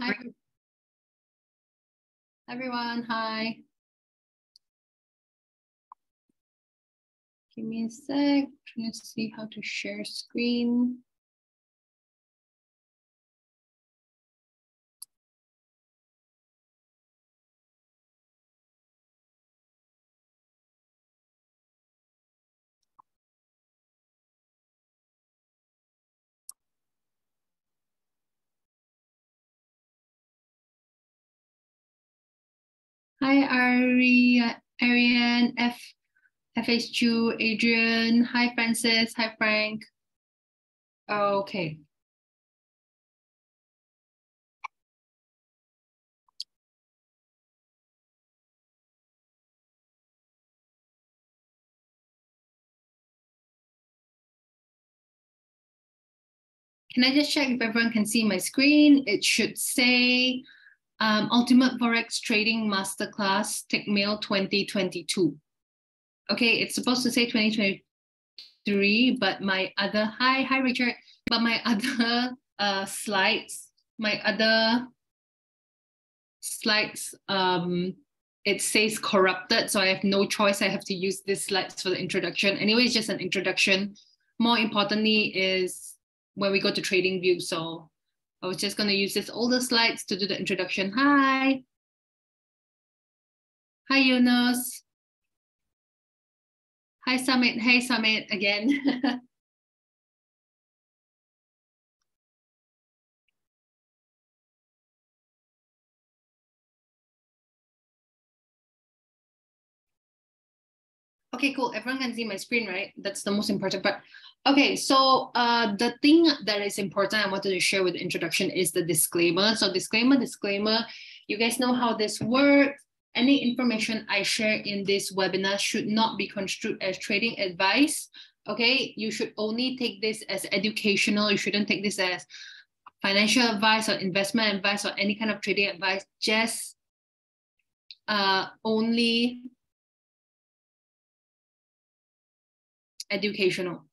Hi, everyone. Hi. Give me a sec. Trying to see how to share screen. Hi, Ari, Ariane, F, FHQ, Adrian. Hi, Francis. Hi, Frank. Okay. Can I just check if everyone can see my screen? It should say um, Ultimate Forex Trading Masterclass Tickmill 2022. Okay, it's supposed to say 2023, but my other, hi, hi Richard, but my other uh, slides, my other slides, um, it says corrupted, so I have no choice. I have to use these slides for the introduction. Anyway, it's just an introduction. More importantly is when we go to trading view. So I was just going to use this older slides to do the introduction. Hi. Hi, Yunus. Hi, Summit. Hey, Summit again. Okay, cool. Everyone can see my screen, right? That's the most important part. Okay, so uh, the thing that is important I wanted to share with the introduction is the disclaimer. So disclaimer, disclaimer, you guys know how this works. Any information I share in this webinar should not be construed as trading advice. Okay, you should only take this as educational. You shouldn't take this as financial advice or investment advice or any kind of trading advice. Just uh, only educational.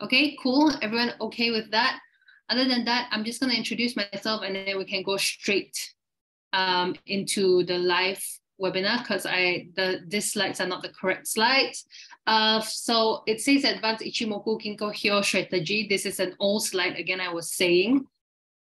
Okay, cool. Everyone okay with that? Other than that, I'm just going to introduce myself and then we can go straight um, into the live webinar because I the these slides are not the correct slides. Uh, so it says advanced Ichimoku Kinko Hyo strategy. This is an old slide again I was saying.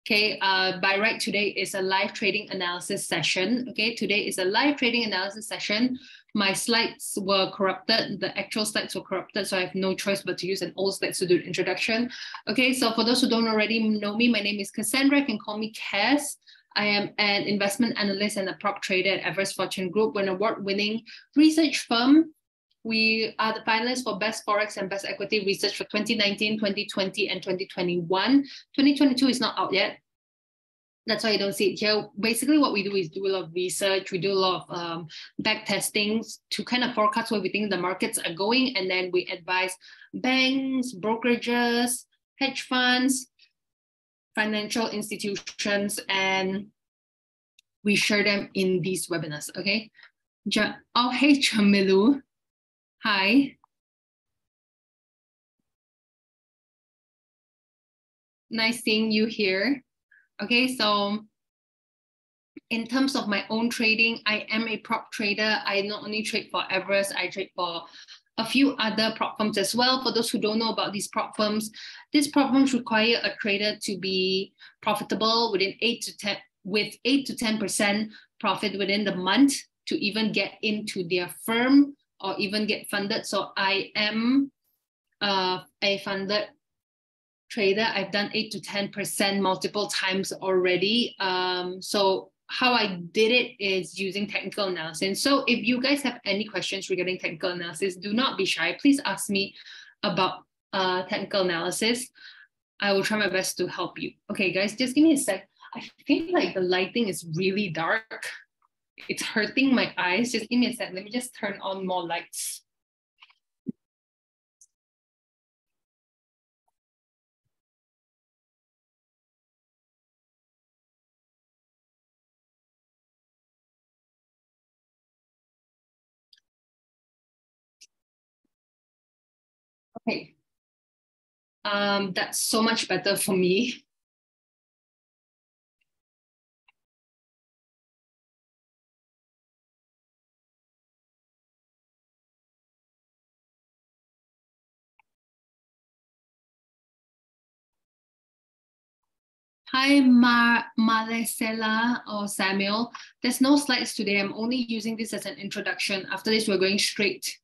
Okay, uh, by right today is a live trading analysis session. Okay, today is a live trading analysis session my slides were corrupted, the actual slides were corrupted, so I have no choice but to use an old slides to do the introduction. Okay, so for those who don't already know me, my name is Cassandra, you can call me Cass. I am an investment analyst and a prop trader at Everest Fortune Group, an award-winning research firm. We are the finalists for Best Forex and Best Equity Research for 2019, 2020, and 2021. 2022 is not out yet that's why you don't see it here. Basically, what we do is do a lot of research. We do a lot of um, back testings to kind of forecast where we think the markets are going. And then we advise banks, brokerages, hedge funds, financial institutions, and we share them in these webinars, okay? Oh, hey, Jamilu. Hi. Nice seeing you here. Okay, so in terms of my own trading, I am a prop trader. I not only trade for Everest, I trade for a few other prop firms as well. For those who don't know about these prop firms, these prop firms require a trader to be profitable within eight to 10, with eight to 10% profit within the month to even get into their firm or even get funded. So I am uh, a funded trader. I've done eight to 10% multiple times already. Um, so how I did it is using technical analysis. So if you guys have any questions regarding technical analysis, do not be shy. Please ask me about uh, technical analysis. I will try my best to help you. Okay, guys, just give me a sec. I feel like the lighting is really dark. It's hurting my eyes. Just give me a sec. Let me just turn on more lights. Okay. Um, that's so much better for me. Hi, Mar Malesela or Samuel. There's no slides today. I'm only using this as an introduction. After this, we're going straight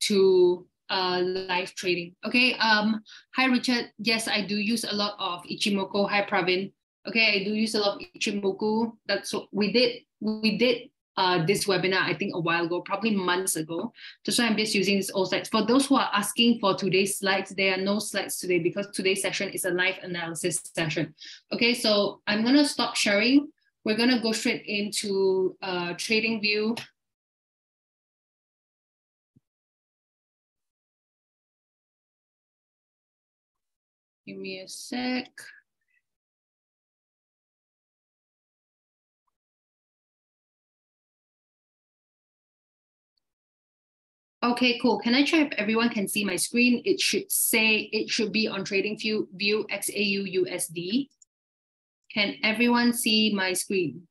to uh, live trading. Okay. Um. Hi, Richard. Yes, I do use a lot of Ichimoku. Hi, Pravin. Okay, I do use a lot of Ichimoku. That's what we did. We did uh, this webinar, I think a while ago, probably months ago. Why I'm just using this old slides. For those who are asking for today's slides, there are no slides today because today's session is a live analysis session. Okay, so I'm gonna stop sharing. We're gonna go straight into uh, trading view. Give me a sec. Okay, cool. Can I check if everyone can see my screen? It should say, it should be on trading view, view XAU USD. Can everyone see my screen?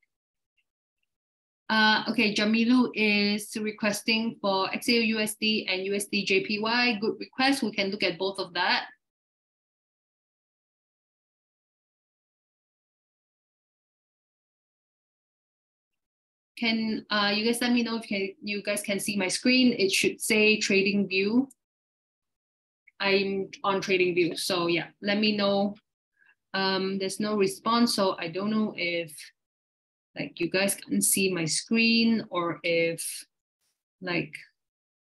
Uh, okay, Jamilu is requesting for XAU USD and USD JPY. Good request. We can look at both of that. Can uh, you guys let me know if you, can, you guys can see my screen? It should say trading view. I'm on trading view. So yeah, let me know. Um, there's no response. So I don't know if like you guys can see my screen or if like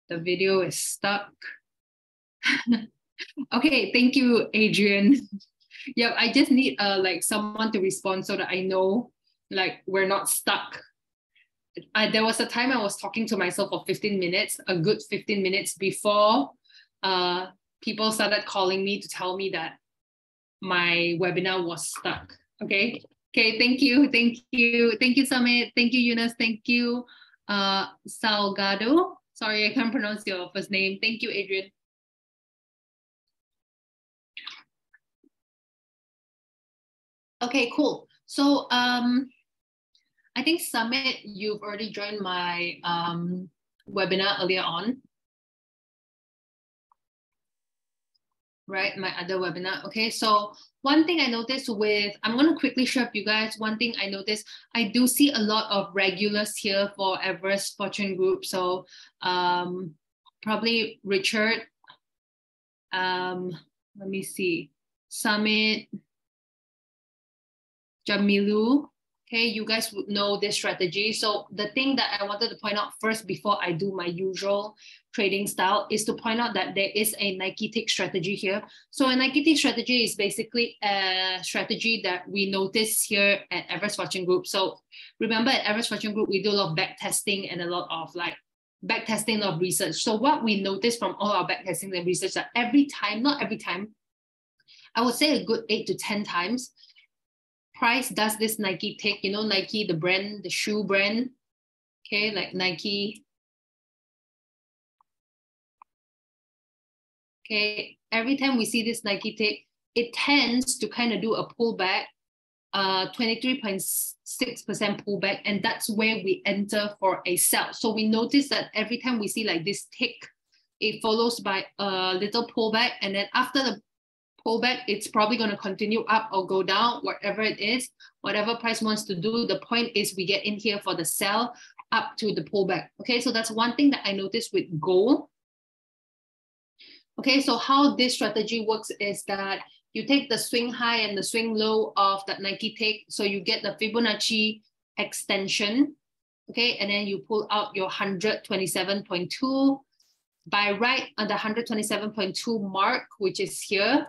the video is stuck. okay, thank you, Adrian. yep, I just need uh like someone to respond so that I know like we're not stuck I, there was a time I was talking to myself for 15 minutes, a good 15 minutes before uh, people started calling me to tell me that my webinar was stuck. Okay. Okay. Thank you. Thank you. Thank you, Summit. Thank you, Eunice. Thank you, uh, Salgado. Sorry, I can't pronounce your first name. Thank you, Adrian. Okay, cool. So um, I think Summit, you've already joined my um, webinar earlier on. Right, my other webinar. Okay, so one thing I noticed with, I'm gonna quickly share with you guys, one thing I noticed, I do see a lot of regulars here for Everest Fortune Group. So um, probably Richard, um, let me see, Summit, Jamilu, okay you guys would know this strategy. So the thing that i wanted to point out first before i do my usual trading style is to point out that there is a nike tick strategy here. So a nike tick strategy is basically a strategy that we notice here at everest fortune group. So remember at everest fortune group we do a lot of back testing and a lot of like back testing of research. So what we notice from all our back testing and research that every time not every time i would say a good eight to ten times price does this Nike take? You know, Nike, the brand, the shoe brand, okay, like Nike. Okay, every time we see this Nike take, it tends to kind of do a pullback, uh, 23.6% pullback, and that's where we enter for a sell. So we notice that every time we see like this tick, it follows by a little pullback, and then after the pullback, it's probably going to continue up or go down, whatever it is, whatever price wants to do. The point is we get in here for the sell up to the pullback. Okay, so that's one thing that I noticed with gold. Okay, so how this strategy works is that you take the swing high and the swing low of that Nike take. So you get the Fibonacci extension. Okay, and then you pull out your 127.2 by right on the 127.2 mark, which is here,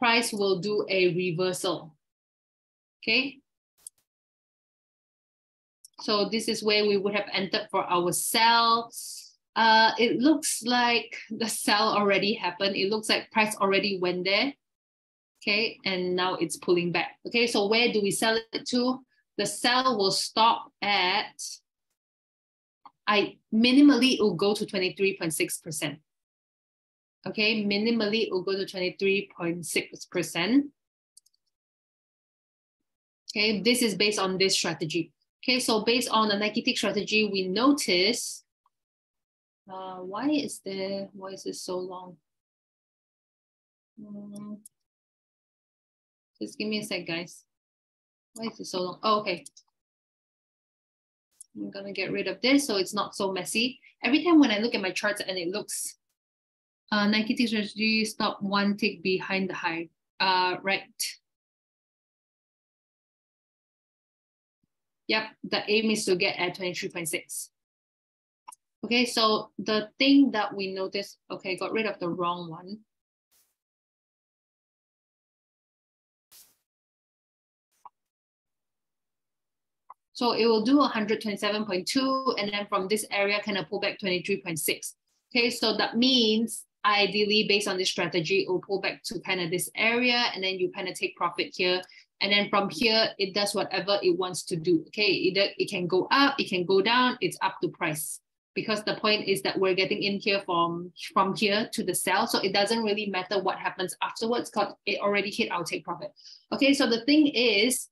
price will do a reversal. Okay. So this is where we would have entered for our sell. Uh, it looks like the sell already happened. It looks like price already went there. Okay, and now it's pulling back. Okay, so where do we sell it to? The sell will stop at, I minimally it will go to 23.6%. Okay, minimally it will go to 23.6%. Okay, this is based on this strategy. Okay, so based on the Nike tick strategy, we notice, uh, why is there, why is this so long? Um, Just give me a sec, guys. Why is it so long? Oh, okay. I'm gonna get rid of this so it's not so messy. Every time when I look at my charts and it looks uh, Nike strategy stop one tick behind the high. Uh, right. Yep, the aim is to get at 23.6. Okay, so the thing that we noticed, okay, got rid of the wrong one. So it will do 127.2 and then from this area kind of pull back 23.6. Okay, so that means ideally based on this strategy, it will pull back to kind of this area and then you kind of take profit here. And then from here, it does whatever it wants to do. Okay, either it can go up, it can go down, it's up to price. Because the point is that we're getting in here from, from here to the sell. So it doesn't really matter what happens afterwards because it already hit our take profit. Okay, so the thing is,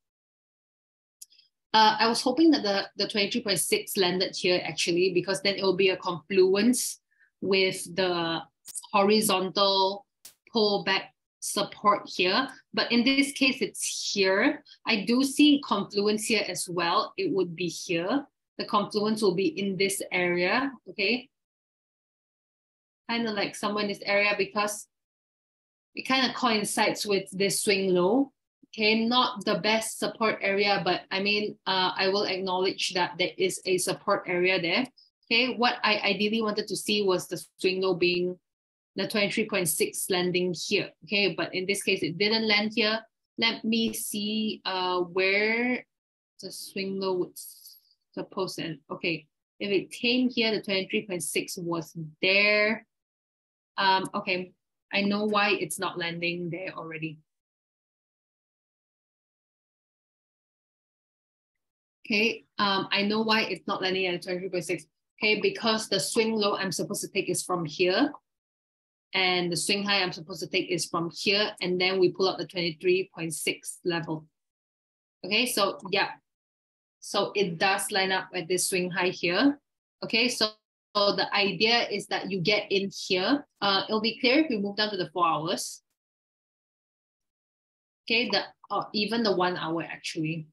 uh, I was hoping that the, the 23.6 landed here actually, because then it will be a confluence with the horizontal pullback support here. But in this case, it's here. I do see confluence here as well. It would be here. The confluence will be in this area, okay? Kind of like somewhere in this area because it kind of coincides with this swing low okay, not the best support area, but I mean, uh, I will acknowledge that there is a support area there. Okay, what I ideally wanted to see was the swing low being the 23.6 landing here. Okay, but in this case, it didn't land here. Let me see uh, where the swing low would suppose to end. Okay, if it came here, the 23.6 was there. Um, okay, I know why it's not landing there already. Okay, um, I know why it's not landing at 23.6. Okay, because the swing low I'm supposed to take is from here. And the swing high I'm supposed to take is from here. And then we pull up the 23.6 level. Okay, so yeah. So it does line up at this swing high here. Okay, so, so the idea is that you get in here. Uh, it'll be clear if we move down to the four hours. Okay, the uh, even the one hour actually.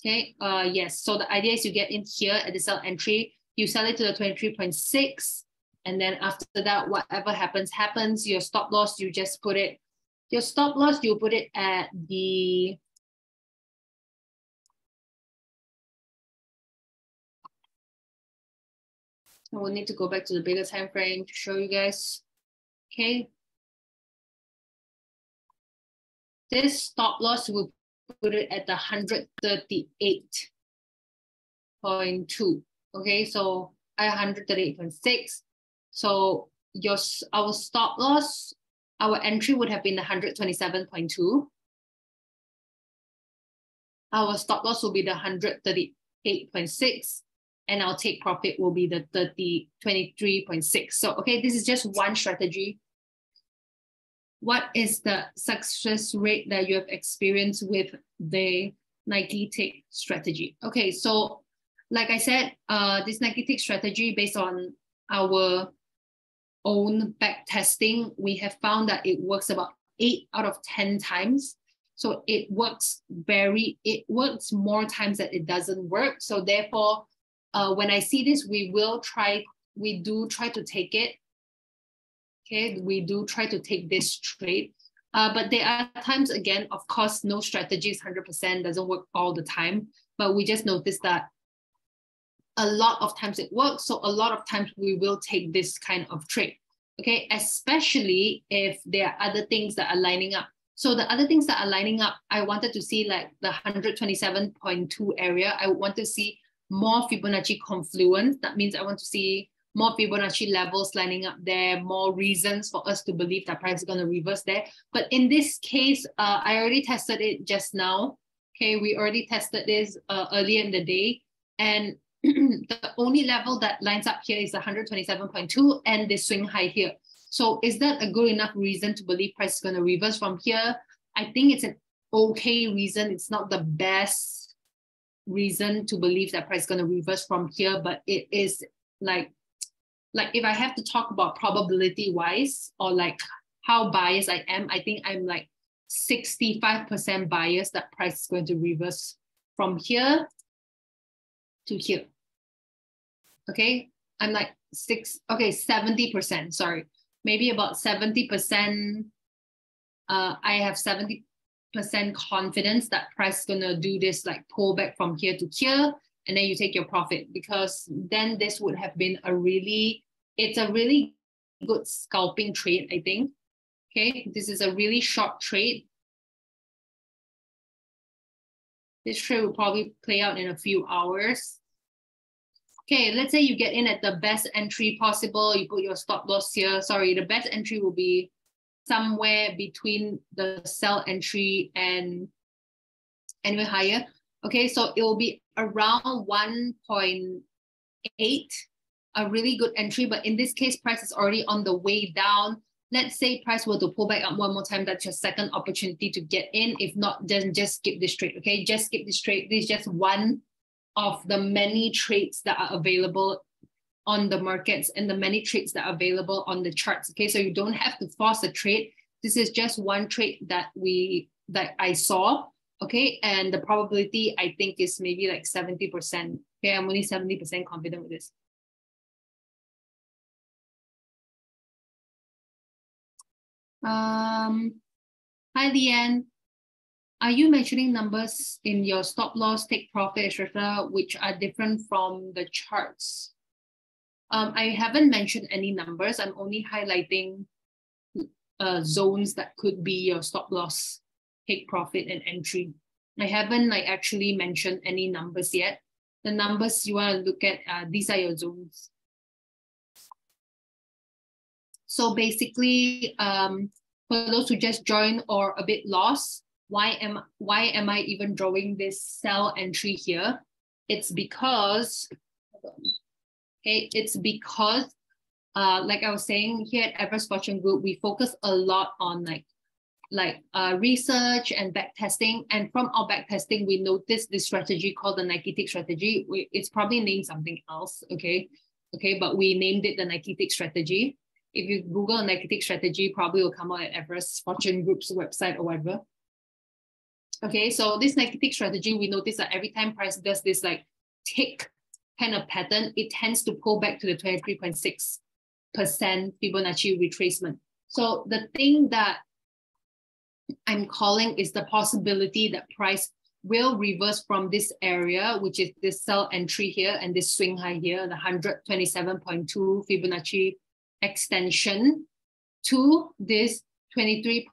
Okay, uh, yes. So the idea is you get in here at the sell entry, you sell it to the 23.6, and then after that, whatever happens, happens. Your stop loss, you just put it, your stop loss, you put it at the, I will need to go back to the bigger time frame to show you guys. Okay. This stop loss will put it at the 138.2. Okay, so I 138.6. So your our stop loss, our entry would have been 127.2. Our stop loss will be the 138.6 and our take profit will be the 30, 23.6. So, okay, this is just one strategy what is the success rate that you have experienced with the Nike take strategy? Okay, so like I said, uh, this Tick strategy based on our own back testing, we have found that it works about eight out of 10 times. So it works very, it works more times that it doesn't work. So therefore, uh, when I see this, we will try, we do try to take it Okay, we do try to take this trade. Uh, but there are times, again, of course, no strategy is 100%, doesn't work all the time. But we just noticed that a lot of times it works. So a lot of times we will take this kind of trade. Okay, especially if there are other things that are lining up. So the other things that are lining up, I wanted to see like the 127.2 area. I want to see more Fibonacci confluence. That means I want to see more Fibonacci levels lining up there, more reasons for us to believe that price is going to reverse there. But in this case, uh, I already tested it just now. Okay, we already tested this uh, earlier in the day. And the only level that lines up here is 127.2 and the swing high here. So is that a good enough reason to believe price is going to reverse from here? I think it's an okay reason. It's not the best reason to believe that price is going to reverse from here, but it is like like if I have to talk about probability wise or like how biased I am, I think I'm like 65% biased that price is going to reverse from here to here. Okay, I'm like six, okay, 70%, sorry. Maybe about 70%, uh, I have 70% confidence that price is gonna do this like pull back from here to here, and then you take your profit because then this would have been a really, it's a really good scalping trade, I think. Okay, this is a really short trade. This trade will probably play out in a few hours. Okay, let's say you get in at the best entry possible. You put your stop loss here. Sorry, the best entry will be somewhere between the sell entry and anywhere higher. Okay, so it will be around 1.8, a really good entry. But in this case, price is already on the way down let's say price were to pull back up one more time, that's your second opportunity to get in. If not, then just skip this trade. Okay, just skip this trade. This is just one of the many trades that are available on the markets and the many trades that are available on the charts. Okay, so you don't have to force a trade. This is just one trade that we that I saw. Okay, and the probability I think is maybe like 70%. Okay, I'm only 70% confident with this. Um, hi, Leanne. Are you mentioning numbers in your stop loss, take profit, etc., which are different from the charts? Um, I haven't mentioned any numbers. I'm only highlighting uh, zones that could be your stop loss, take profit, and entry. I haven't like actually mentioned any numbers yet. The numbers you want to look at, uh, these are your zones. So basically, um, for those who just joined or a bit lost, why am why am I even drawing this sell entry here? It's because okay, it's because uh, like I was saying here at Everest Fortune Group, we focus a lot on like like uh, research and back testing. And from our back testing, we noticed this strategy called the Nike Tick strategy. We, it's probably named something else, okay? Okay, but we named it the Nike Tick strategy if you Google Nike Tick strategy, probably will come out at Everest Fortune Group's website or whatever. Okay, so this Nike Tick strategy, we notice that every time price does this like tick kind of pattern, it tends to pull back to the 23.6% Fibonacci retracement. So the thing that I'm calling is the possibility that price will reverse from this area, which is this sell entry here and this swing high here, the 127.2 Fibonacci extension to this 23.6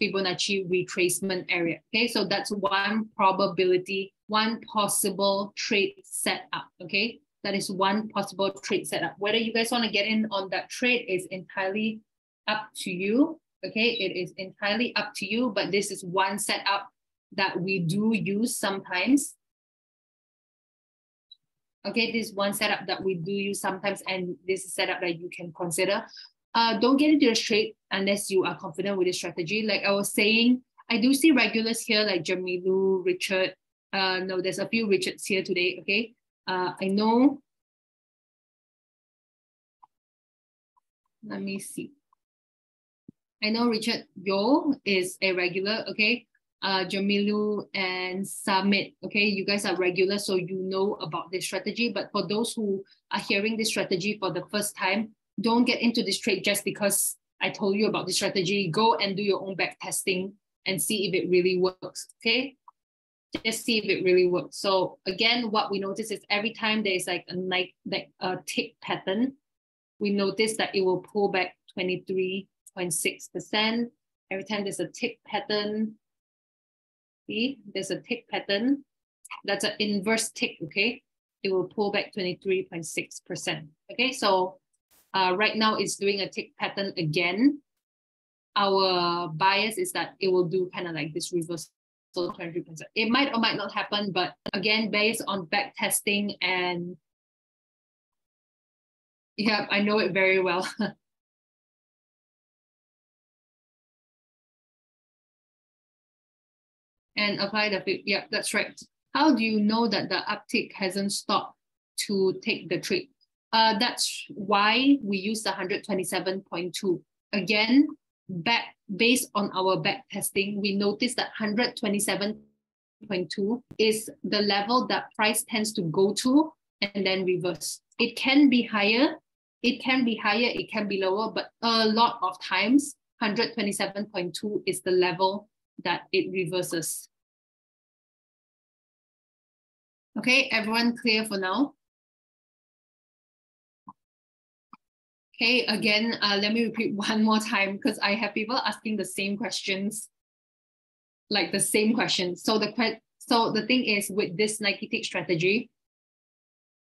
Fibonacci retracement area. Okay, so that's one probability, one possible trade setup. Okay, that is one possible trade setup. Whether you guys want to get in on that trade is entirely up to you. Okay, it is entirely up to you, but this is one setup that we do use sometimes Okay, this one setup that we do use sometimes, and this is setup that you can consider. Uh, don't get into the trade unless you are confident with the strategy. Like I was saying, I do see regulars here like Jamilu, Richard. Uh, no, there's a few Richards here today. Okay, uh, I know. Let me see. I know Richard Yo is a regular. Okay, uh, Jamilu and Summit. Okay, you guys are regular, so you know about this strategy. But for those who are hearing this strategy for the first time, don't get into this trade just because I told you about this strategy. Go and do your own back testing and see if it really works. Okay, just see if it really works. So again, what we notice is every time there's like a night like a tick pattern, we notice that it will pull back 23.6%. Every time there's a tick pattern, See, there's a tick pattern. That's an inverse tick, okay? It will pull back 23.6%. Okay, so uh, right now it's doing a tick pattern again. Our bias is that it will do kind of like this reversal 23%. It might or might not happen, but again, based on back testing and yeah, I know it very well. and apply the flip. Yeah, that's right. How do you know that the uptick hasn't stopped to take the trade? Uh, that's why we use the 127.2. Again, back based on our back testing, we noticed that 127.2 is the level that price tends to go to and then reverse. It can be higher, it can be higher, it can be lower, but a lot of times 127.2 is the level that it reverses. Okay, everyone clear for now? Okay, again, uh, let me repeat one more time because I have people asking the same questions, like the same questions. So the so the thing is with this Nike tick strategy,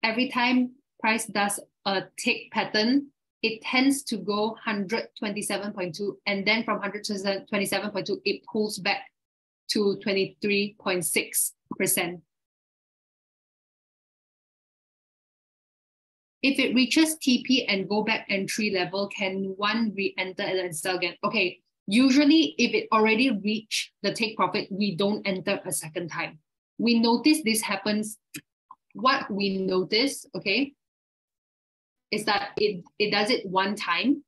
every time price does a tick pattern, it tends to go 127.2 and then from 127.2 it pulls back to 23.6%. If it reaches TP and go back entry level, can one re-enter and then sell again? Okay, usually if it already reached the take profit, we don't enter a second time. We notice this happens. What we notice, okay, is that it, it does it one time.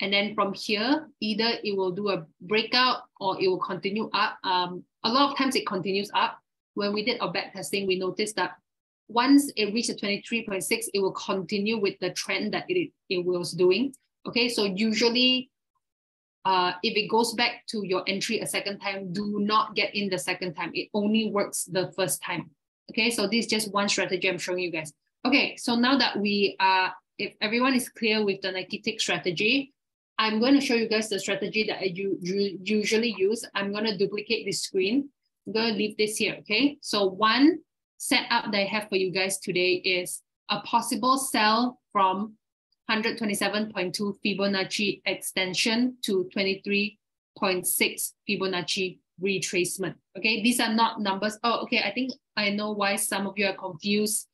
And then from here, either it will do a breakout or it will continue up. Um, a lot of times it continues up. When we did our back testing, we noticed that once it reaches 23.6, it will continue with the trend that it, it was doing. Okay, so usually uh, if it goes back to your entry a second time, do not get in the second time. It only works the first time. Okay, so this is just one strategy I'm showing you guys. Okay, so now that we are, if everyone is clear with the Nike tick strategy, I'm going to show you guys the strategy that I u- usually use. I'm going to duplicate this screen. I'm going to leave this here, okay? So one, setup that I have for you guys today is a possible sell from 127.2 Fibonacci extension to 23.6 Fibonacci retracement. Okay, these are not numbers. Oh, okay, I think I know why some of you are confused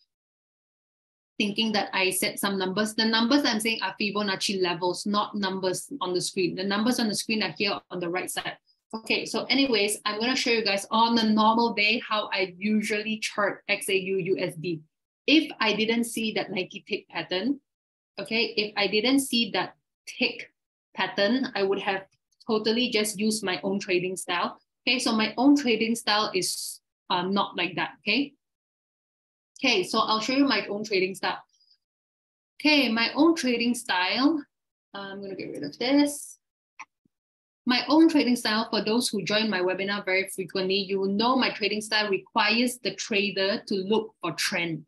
thinking that I said some numbers. The numbers I'm saying are Fibonacci levels, not numbers on the screen. The numbers on the screen are here on the right side. Okay, so anyways, I'm gonna show you guys on a normal day how I usually chart XAU USD. If I didn't see that Nike tick pattern, okay, if I didn't see that tick pattern, I would have totally just used my own trading style. Okay, so my own trading style is uh, not like that, okay? Okay, so I'll show you my own trading style. Okay, my own trading style, I'm gonna get rid of this my own trading style, for those who join my webinar very frequently, you know my trading style requires the trader to look for trend.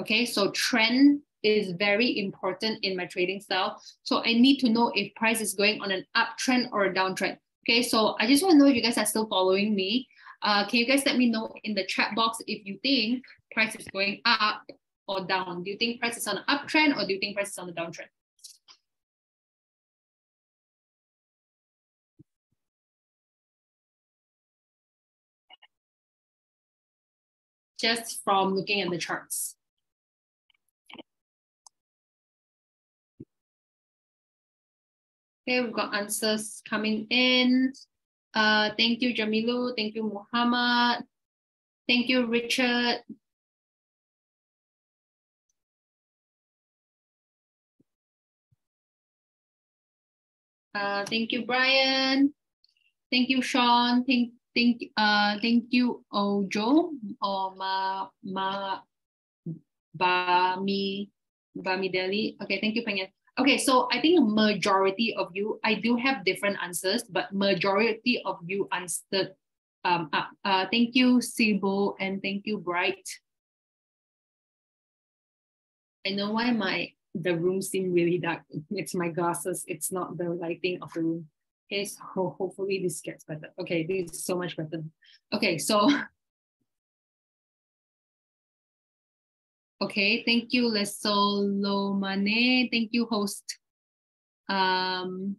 Okay, so trend is very important in my trading style. So I need to know if price is going on an uptrend or a downtrend. Okay, so I just want to know if you guys are still following me. Uh, can you guys let me know in the chat box if you think price is going up or down? Do you think price is on an uptrend or do you think price is on a downtrend? Just from looking at the charts. Okay, we've got answers coming in. Uh, thank you, Jamilu. Thank you, Muhammad. Thank you, Richard. Uh, thank you, Brian. Thank you, Sean. Thank, Thank, uh, thank you, Ojo, or Ma, Ma, Bami, Bami Delhi. Okay, thank you, Pengen. Okay, so I think majority of you, I do have different answers, but majority of you answered um, uh, uh, thank you, Sibo, and thank you, Bright. I know why my the room seems really dark. It's my glasses. It's not the lighting of the room. Okay, so hopefully this gets better. Okay, this is so much better. Okay, so okay, thank you, Lesolomane. Thank you, host. Um,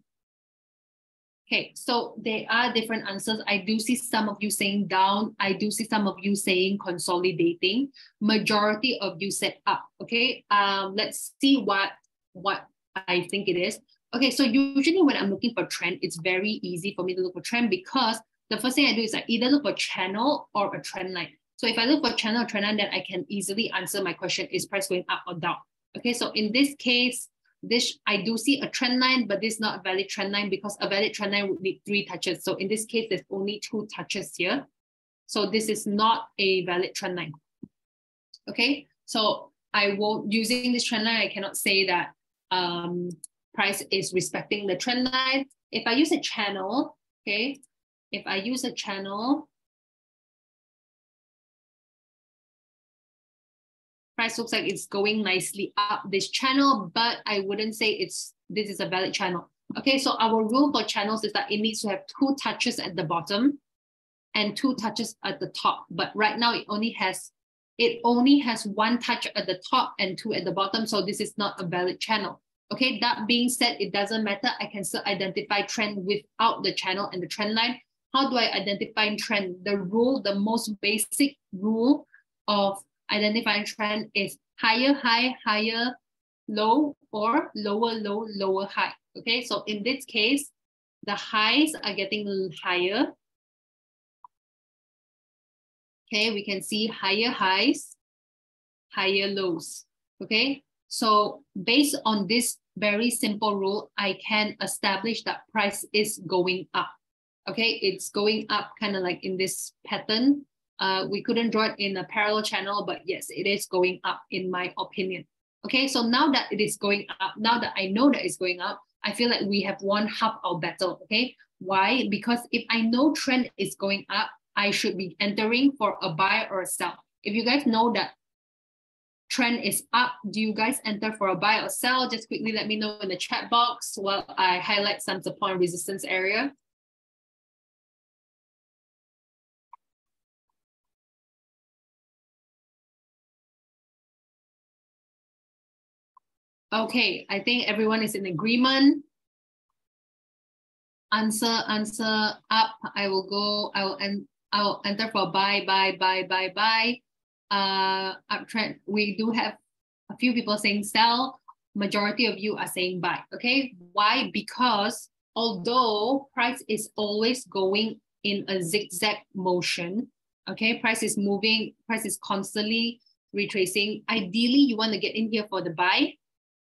okay, so there are different answers. I do see some of you saying down. I do see some of you saying consolidating. Majority of you said up. Okay, um, let's see what what I think it is. Okay, so usually when I'm looking for trend, it's very easy for me to look for trend because the first thing I do is I either look for channel or a trend line. So if I look for channel or trend line, then I can easily answer my question, is price going up or down? Okay, so in this case, this I do see a trend line, but this is not a valid trend line because a valid trend line would need three touches. So in this case, there's only two touches here. So this is not a valid trend line. Okay, so I won't, using this trend line, I cannot say that um, price is respecting the trend line. If I use a channel, okay, if I use a channel, price looks like it's going nicely up this channel, but I wouldn't say it's this is a valid channel. Okay, so our rule for channels is that it needs to have two touches at the bottom and two touches at the top. But right now it only has it only has one touch at the top and two at the bottom. So this is not a valid channel. Okay, that being said, it doesn't matter. I can still identify trend without the channel and the trend line. How do I identify trend? The rule, the most basic rule of identifying trend is higher high, higher low, or lower low, lower high. Okay, so in this case, the highs are getting higher. Okay, we can see higher highs, higher lows. Okay, so based on this very simple rule, I can establish that price is going up. Okay, it's going up kind of like in this pattern uh, we couldn't draw it in a parallel channel, but yes, it is going up in my opinion. Okay, so now that it is going up, now that I know that it's going up, I feel like we have won half our battle. Okay, why? Because if I know trend is going up, I should be entering for a buy or a sell. If you guys know that trend is up, do you guys enter for a buy or sell? Just quickly let me know in the chat box while I highlight some support resistance area. Okay, I think everyone is in agreement. Answer, answer up. I will go, I will, en I will enter for buy, buy, buy, buy, buy. Uh, we do have a few people saying sell. Majority of you are saying buy, okay? Why? Because although price is always going in a zigzag motion, okay? Price is moving, price is constantly retracing. Ideally, you want to get in here for the buy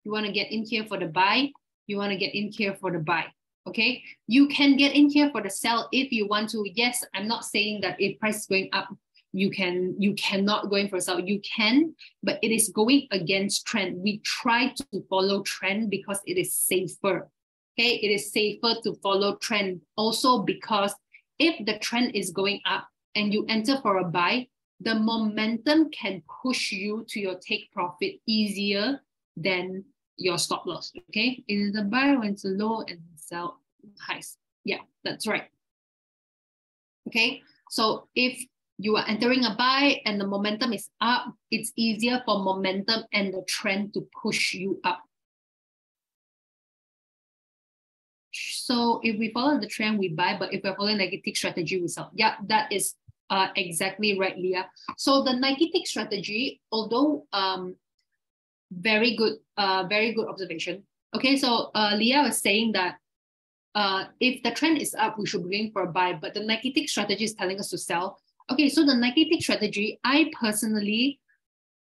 you want to get in here for the buy, you want to get in here for the buy. Okay, you can get in here for the sell if you want to. Yes, I'm not saying that if price is going up, you can you cannot go in for a sell. You can, but it is going against trend. We try to follow trend because it is safer. Okay, it is safer to follow trend also because if the trend is going up and you enter for a buy, the momentum can push you to your take profit easier than your stop loss. Okay, it is a buy when it's low and sell highs. Yeah, that's right. Okay, so if you are entering a buy and the momentum is up, it's easier for momentum and the trend to push you up. So if we follow the trend, we buy, but if we're following negative strategy, we sell. Yeah, that is uh, exactly right, Leah. So the Nike tick strategy, although um, very good, uh, very good observation. Okay, so uh, Leah was saying that uh, if the trend is up, we should be going for a buy, but the Nike tick strategy is telling us to sell. Okay, so the Nike tick strategy, I personally,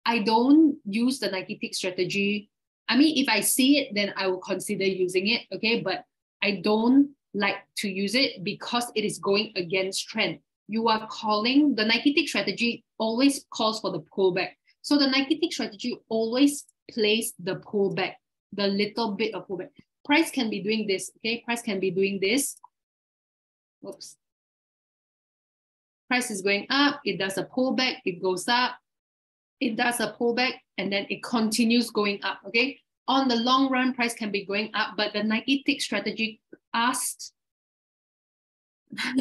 I don't use the Nike tick strategy. I mean, if I see it, then I will consider using it. Okay, but I don't like to use it because it is going against trend. You are calling the Nike tick strategy always calls for the pullback. So the Nike tick strategy always plays the pullback, the little bit of pullback. Price can be doing this, okay? Price can be doing this. Oops. Price is going up, it does a pullback, it goes up, it does a pullback, and then it continues going up, okay? On the long run, price can be going up, but the Nike tick strategy asked.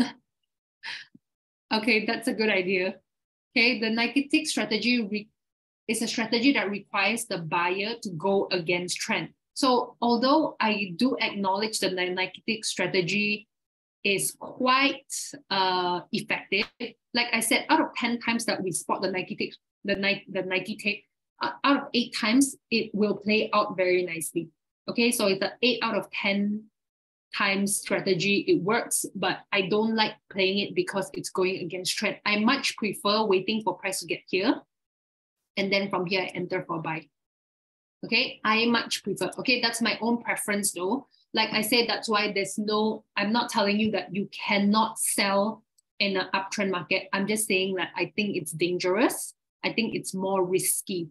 okay, that's a good idea. Okay, the Nike tick strategy is a strategy that requires the buyer to go against trend. So although I do acknowledge the Nike tick strategy is quite uh, effective, like I said, out of 10 times that we spot the Nike the Nike, the Nike take, uh, out of eight times, it will play out very nicely. Okay, so it's an eight out of 10 times strategy, it works, but I don't like playing it because it's going against trend. I much prefer waiting for price to get here and then from here I enter for buy. Okay, I much prefer. Okay, that's my own preference though. Like I said, that's why there's no, I'm not telling you that you cannot sell in an uptrend market. I'm just saying that I think it's dangerous. I think it's more risky.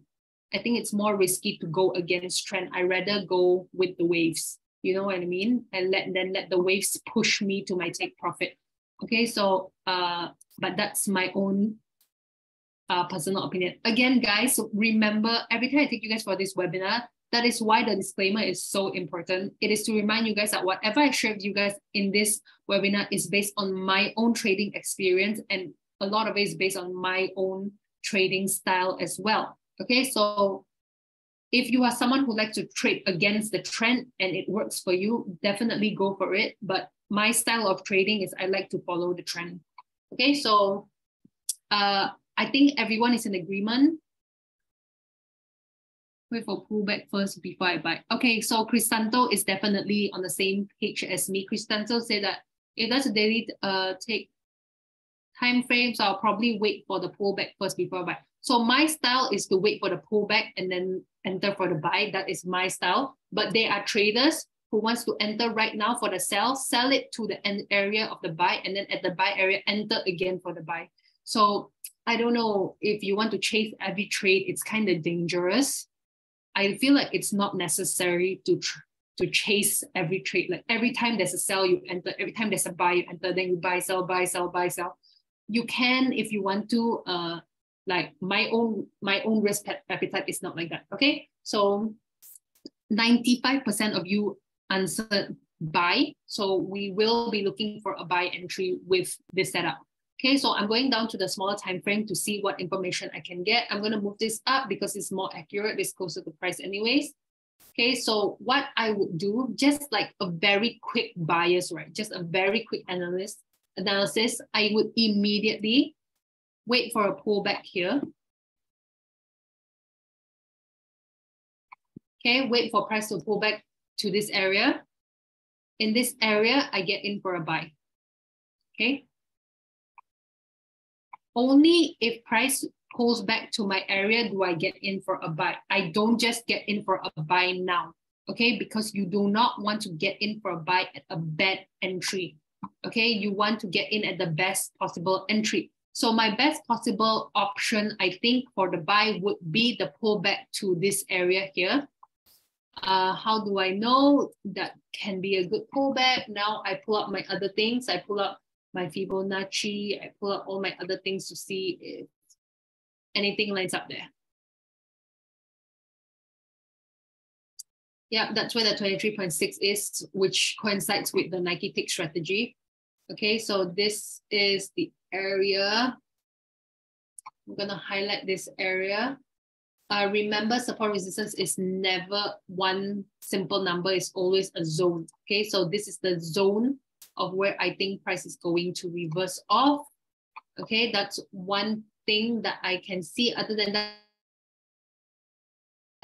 I think it's more risky to go against trend. I rather go with the waves. You know what I mean? And let then let the waves push me to my take profit. Okay, so uh, but that's my own uh, personal opinion. Again, guys, remember every time I take you guys for this webinar, that is why the disclaimer is so important. It is to remind you guys that whatever I share with you guys in this webinar is based on my own trading experience and a lot of it is based on my own trading style as well. Okay, so if you are someone who likes to trade against the trend and it works for you, definitely go for it. But my style of trading is I like to follow the trend. Okay, so uh, I think everyone is in agreement. For pullback first before I buy. Okay, so Crisanto is definitely on the same page as me. Crisanto said that if that's a daily uh take time frames, I'll probably wait for the pullback first before I buy. So my style is to wait for the pullback and then enter for the buy. That is my style. But there are traders who wants to enter right now for the sell, sell it to the end area of the buy, and then at the buy area, enter again for the buy. So I don't know if you want to chase every trade, it's kind of dangerous. I feel like it's not necessary to to chase every trade. Like every time there's a sell, you enter. Every time there's a buy, you enter. Then you buy, sell, buy, sell, buy, sell. You can if you want to. Uh, like my own my own risk appetite is not like that. Okay, so ninety five percent of you answered buy. So we will be looking for a buy entry with this setup. Okay, so I'm going down to the smaller time frame to see what information I can get. I'm going to move this up because it's more accurate. It's closer to price anyways. Okay, so what I would do, just like a very quick bias, right? Just a very quick analysis, analysis, I would immediately wait for a pullback here. Okay, wait for price to pull back to this area. In this area, I get in for a buy. Okay, only if price pulls back to my area do I get in for a buy. I don't just get in for a buy now, okay? Because you do not want to get in for a buy at a bad entry, okay? You want to get in at the best possible entry. So my best possible option, I think, for the buy would be the pullback to this area here. Uh, how do I know that can be a good pullback? Now I pull up my other things. I pull up my Fibonacci. I pull out all my other things to see if anything lines up there. Yeah, that's where the 23.6 is, which coincides with the Nike tick strategy. Okay, so this is the area. I'm gonna highlight this area. Uh, remember support resistance is never one simple number, it's always a zone. Okay, so this is the zone of where I think price is going to reverse off. Okay, that's one thing that I can see. Other than that,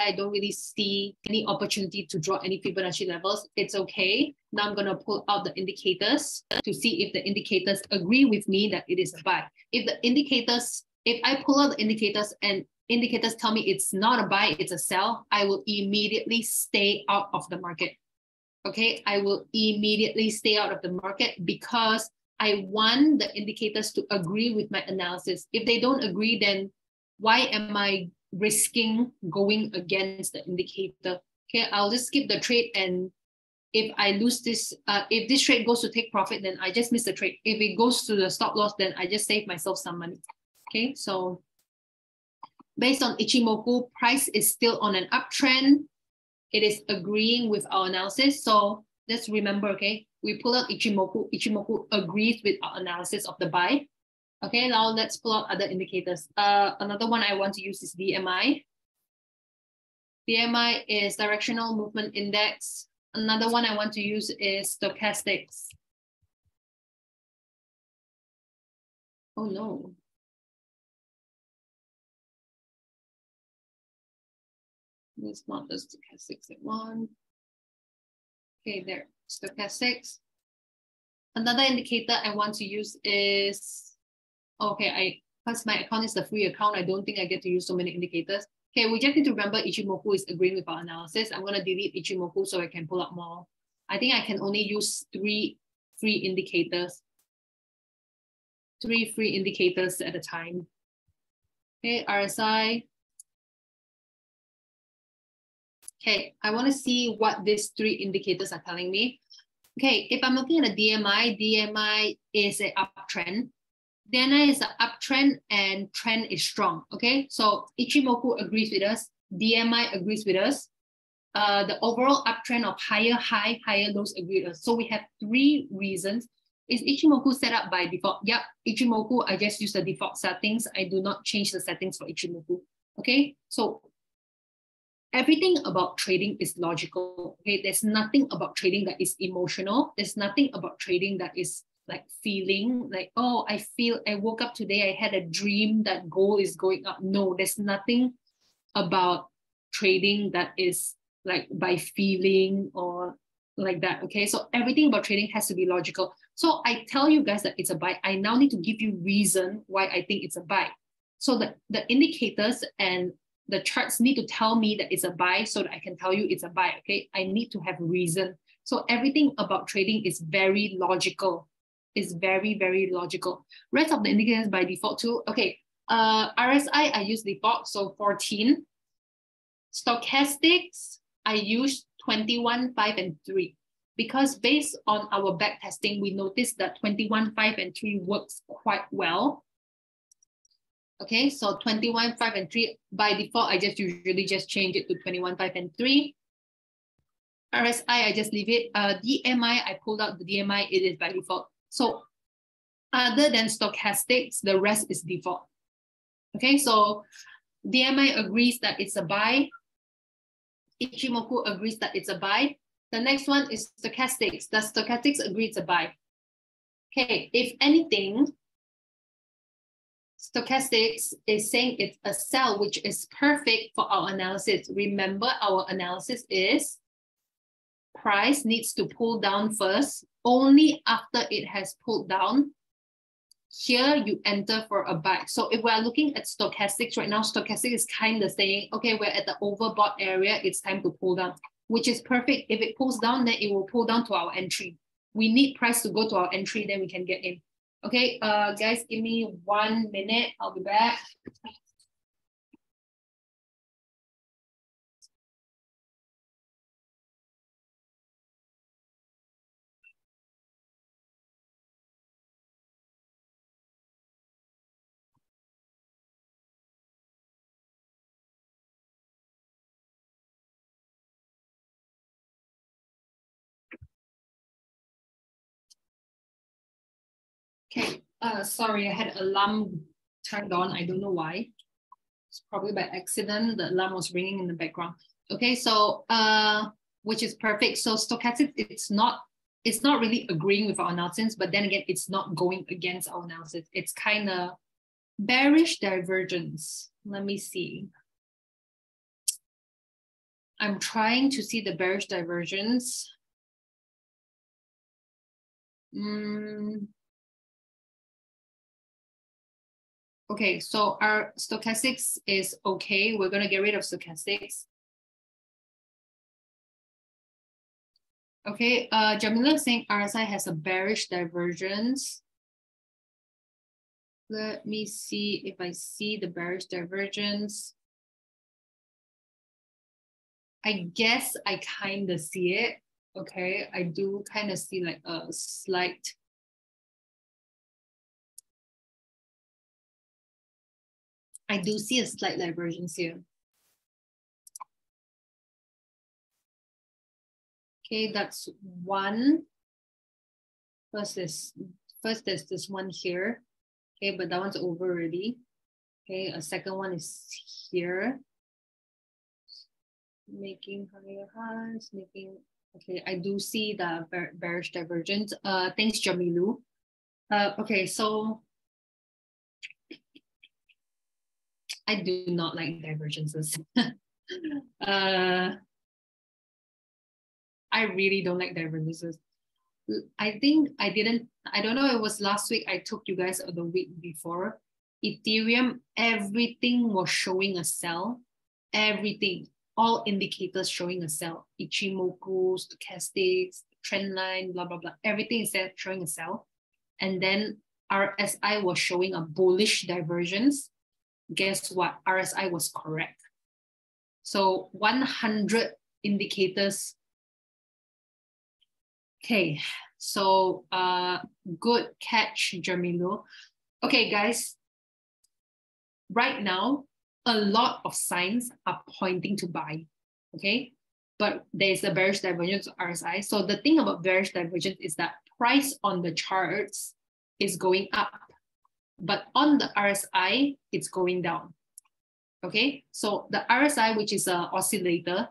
I don't really see any opportunity to draw any Fibonacci levels. It's okay. Now I'm gonna pull out the indicators to see if the indicators agree with me that it is a buy. If the indicators, if I pull out the indicators and indicators tell me it's not a buy, it's a sell, I will immediately stay out of the market okay, I will immediately stay out of the market because I want the indicators to agree with my analysis. If they don't agree, then why am I risking going against the indicator? Okay, I'll just skip the trade and if I lose this, uh, if this trade goes to take profit, then I just miss the trade. If it goes to the stop loss, then I just save myself some money. Okay, so based on Ichimoku, price is still on an uptrend it is agreeing with our analysis. So let's remember, okay, we pull out Ichimoku. Ichimoku agrees with our analysis of the buy. Okay, now let's pull out other indicators. Uh, another one I want to use is DMI. DMI is directional movement index. Another one I want to use is stochastics. Oh no, It's not the stochastics at one. Okay, there, stochastics. Another indicator I want to use is, okay, I because my account is the free account, I don't think I get to use so many indicators. Okay, we just need to remember Ichimoku is agreeing with our analysis. I'm gonna delete Ichimoku so I can pull up more. I think I can only use three free indicators, three free indicators at a time. Okay, RSI. Okay, I wanna see what these three indicators are telling me. Okay, if I'm looking at a DMI, DMI is an uptrend. DMI is an uptrend and trend is strong. Okay, so Ichimoku agrees with us. DMI agrees with us. Uh, the overall uptrend of higher high, higher lows agree with us. So we have three reasons. Is Ichimoku set up by default? Yep, Ichimoku, I just use the default settings. I do not change the settings for Ichimoku. Okay, so everything about trading is logical. Okay, there's nothing about trading that is emotional. There's nothing about trading that is like feeling like, oh, I feel I woke up today, I had a dream that gold is going up. No, there's nothing about trading that is like by feeling or like that. Okay, so everything about trading has to be logical. So I tell you guys that it's a buy. I now need to give you reason why I think it's a buy. So the, the indicators and the charts need to tell me that it's a buy so that I can tell you it's a buy. Okay, I need to have reason. So everything about trading is very logical. It's very, very logical. Rest of the indicators by default too. Okay, uh, RSI, I use default, so 14. Stochastics, I use 21, 5, and 3. Because based on our back testing, we noticed that 21, 5, and 3 works quite well. Okay, so 21, 5, and 3. By default, I just usually just change it to 21, 5, and 3. RSI, I just leave it. Uh, DMI, I pulled out the DMI, it is by default. So other than stochastics, the rest is default. Okay, so DMI agrees that it's a buy. Ichimoku agrees that it's a buy. The next one is stochastics. Does stochastics agree it's a buy? Okay, if anything, stochastics is saying it's a sell, which is perfect for our analysis. Remember, our analysis is price needs to pull down first. Only after it has pulled down, here you enter for a buy. So if we're looking at stochastics right now, stochastic is kind of saying, okay, we're at the overbought area, it's time to pull down, which is perfect. If it pulls down, then it will pull down to our entry. We need price to go to our entry, then we can get in. Okay, uh, guys, give me one minute. I'll be back. Okay, uh, sorry, I had alarm turned on. I don't know why. It's probably by accident. The alarm was ringing in the background. Okay, so uh, which is perfect. So stochastic, it's not it's not really agreeing with our analysis, but then again, it's not going against our analysis. It's kind of bearish divergence. Let me see. I'm trying to see the bearish divergence. Mm, Okay, so our stochastics is okay. We're gonna get rid of stochastics. Okay, uh, Jamilu saying RSI has a bearish divergence. Let me see if I see the bearish divergence. I guess I kind of see it. Okay, I do kind of see like a slight I do see a slight divergence here. Okay, that's one. First is first there's this one here. Okay, but that one's over already. Okay, a second one is here. Making higher highs, making okay. I do see the bearish divergence. Uh, thanks, Jamilu. Uh, okay, so I do not like divergences. uh, I really don't like divergences. I think I didn't, I don't know, it was last week I took you guys or the week before. Ethereum, everything was showing a sell. everything, all indicators showing a sell, Ichimoku, stochastics, trend line, blah, blah, blah. Everything is showing a sell. And then RSI was showing a bullish divergence. Guess what? RSI was correct. So 100 indicators. Okay, so uh, good catch, Jamilu. Okay, guys. Right now, a lot of signs are pointing to buy. Okay, but there's a bearish divergence RSI. So the thing about bearish divergence is that price on the charts is going up, but on the RSI, it's going down. Okay, so the RSI, which is an oscillator,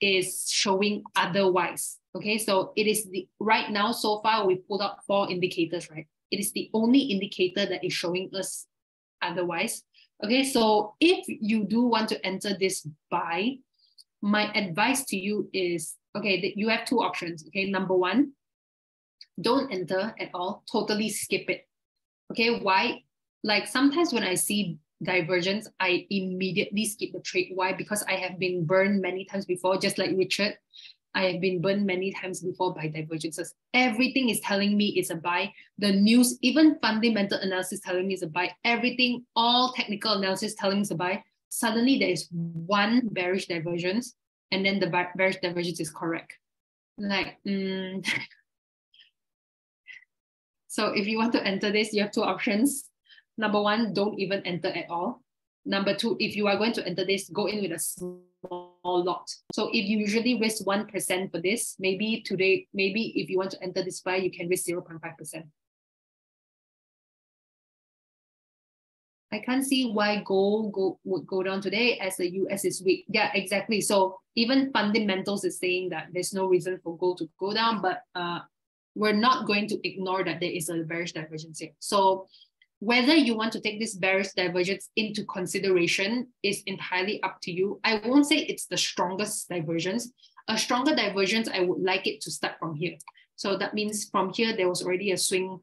is showing otherwise. Okay, so it is the right now, so far we pulled out four indicators, right? It is the only indicator that is showing us otherwise. Okay, so if you do want to enter this buy, my advice to you is okay, you have two options. Okay, number one, don't enter at all, totally skip it. Okay, why? Like sometimes when I see divergence, I immediately skip the trade. Why? Because I have been burned many times before, just like Richard. I have been burned many times before by divergences. Everything is telling me it's a buy. The news, even fundamental analysis telling me it's a buy. Everything, all technical analysis telling me it's a buy. Suddenly there is one bearish divergence, and then the bearish divergence is correct. Like, mm. so if you want to enter this, you have two options number one, don't even enter at all. Number two, if you are going to enter this, go in with a small lot. So if you usually risk 1% for this, maybe today, maybe if you want to enter this buy, you can risk 0.5%. I can't see why gold go, would go down today as the US is weak. Yeah, exactly. So even fundamentals is saying that there's no reason for gold to go down, but uh, we're not going to ignore that there is a bearish divergence here. So whether you want to take this bearish divergence into consideration is entirely up to you. I won't say it's the strongest divergence. A stronger divergence, I would like it to start from here. So that means from here, there was already a swing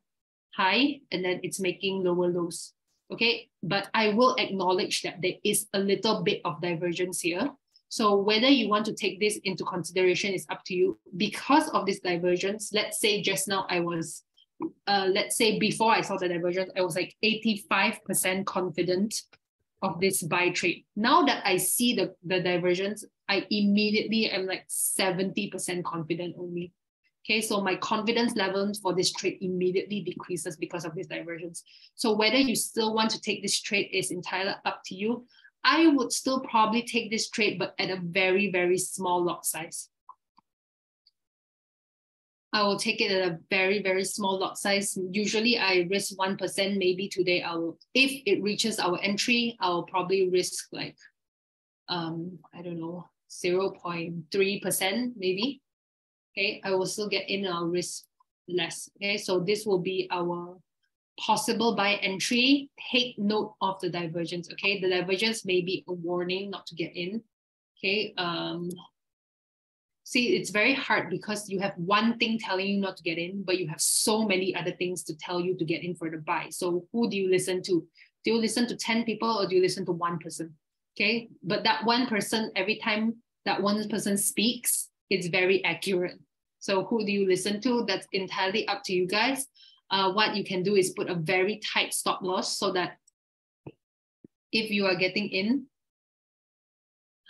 high and then it's making lower lows. Okay, but I will acknowledge that there is a little bit of divergence here. So whether you want to take this into consideration is up to you. Because of this divergence, let's say just now I was uh, let's say before I saw the divergence, I was like 85% confident of this buy trade. Now that I see the, the divergence, I immediately am like 70% confident only. Okay, so my confidence level for this trade immediately decreases because of this divergence. So whether you still want to take this trade is entirely up to you. I would still probably take this trade, but at a very, very small lot size. I will take it at a very, very small lot size. Usually I risk 1%. Maybe today I will, if it reaches our entry, I'll probably risk like, um, I don't know, 0.3% maybe. Okay, I will still get in, I'll risk less. Okay, so this will be our possible buy entry. Take note of the divergence. Okay, the divergence may be a warning not to get in. Okay, um, see it's very hard because you have one thing telling you not to get in but you have so many other things to tell you to get in for the buy so who do you listen to do you listen to 10 people or do you listen to one person okay but that one person every time that one person speaks it's very accurate so who do you listen to that's entirely up to you guys uh, what you can do is put a very tight stop loss so that if you are getting in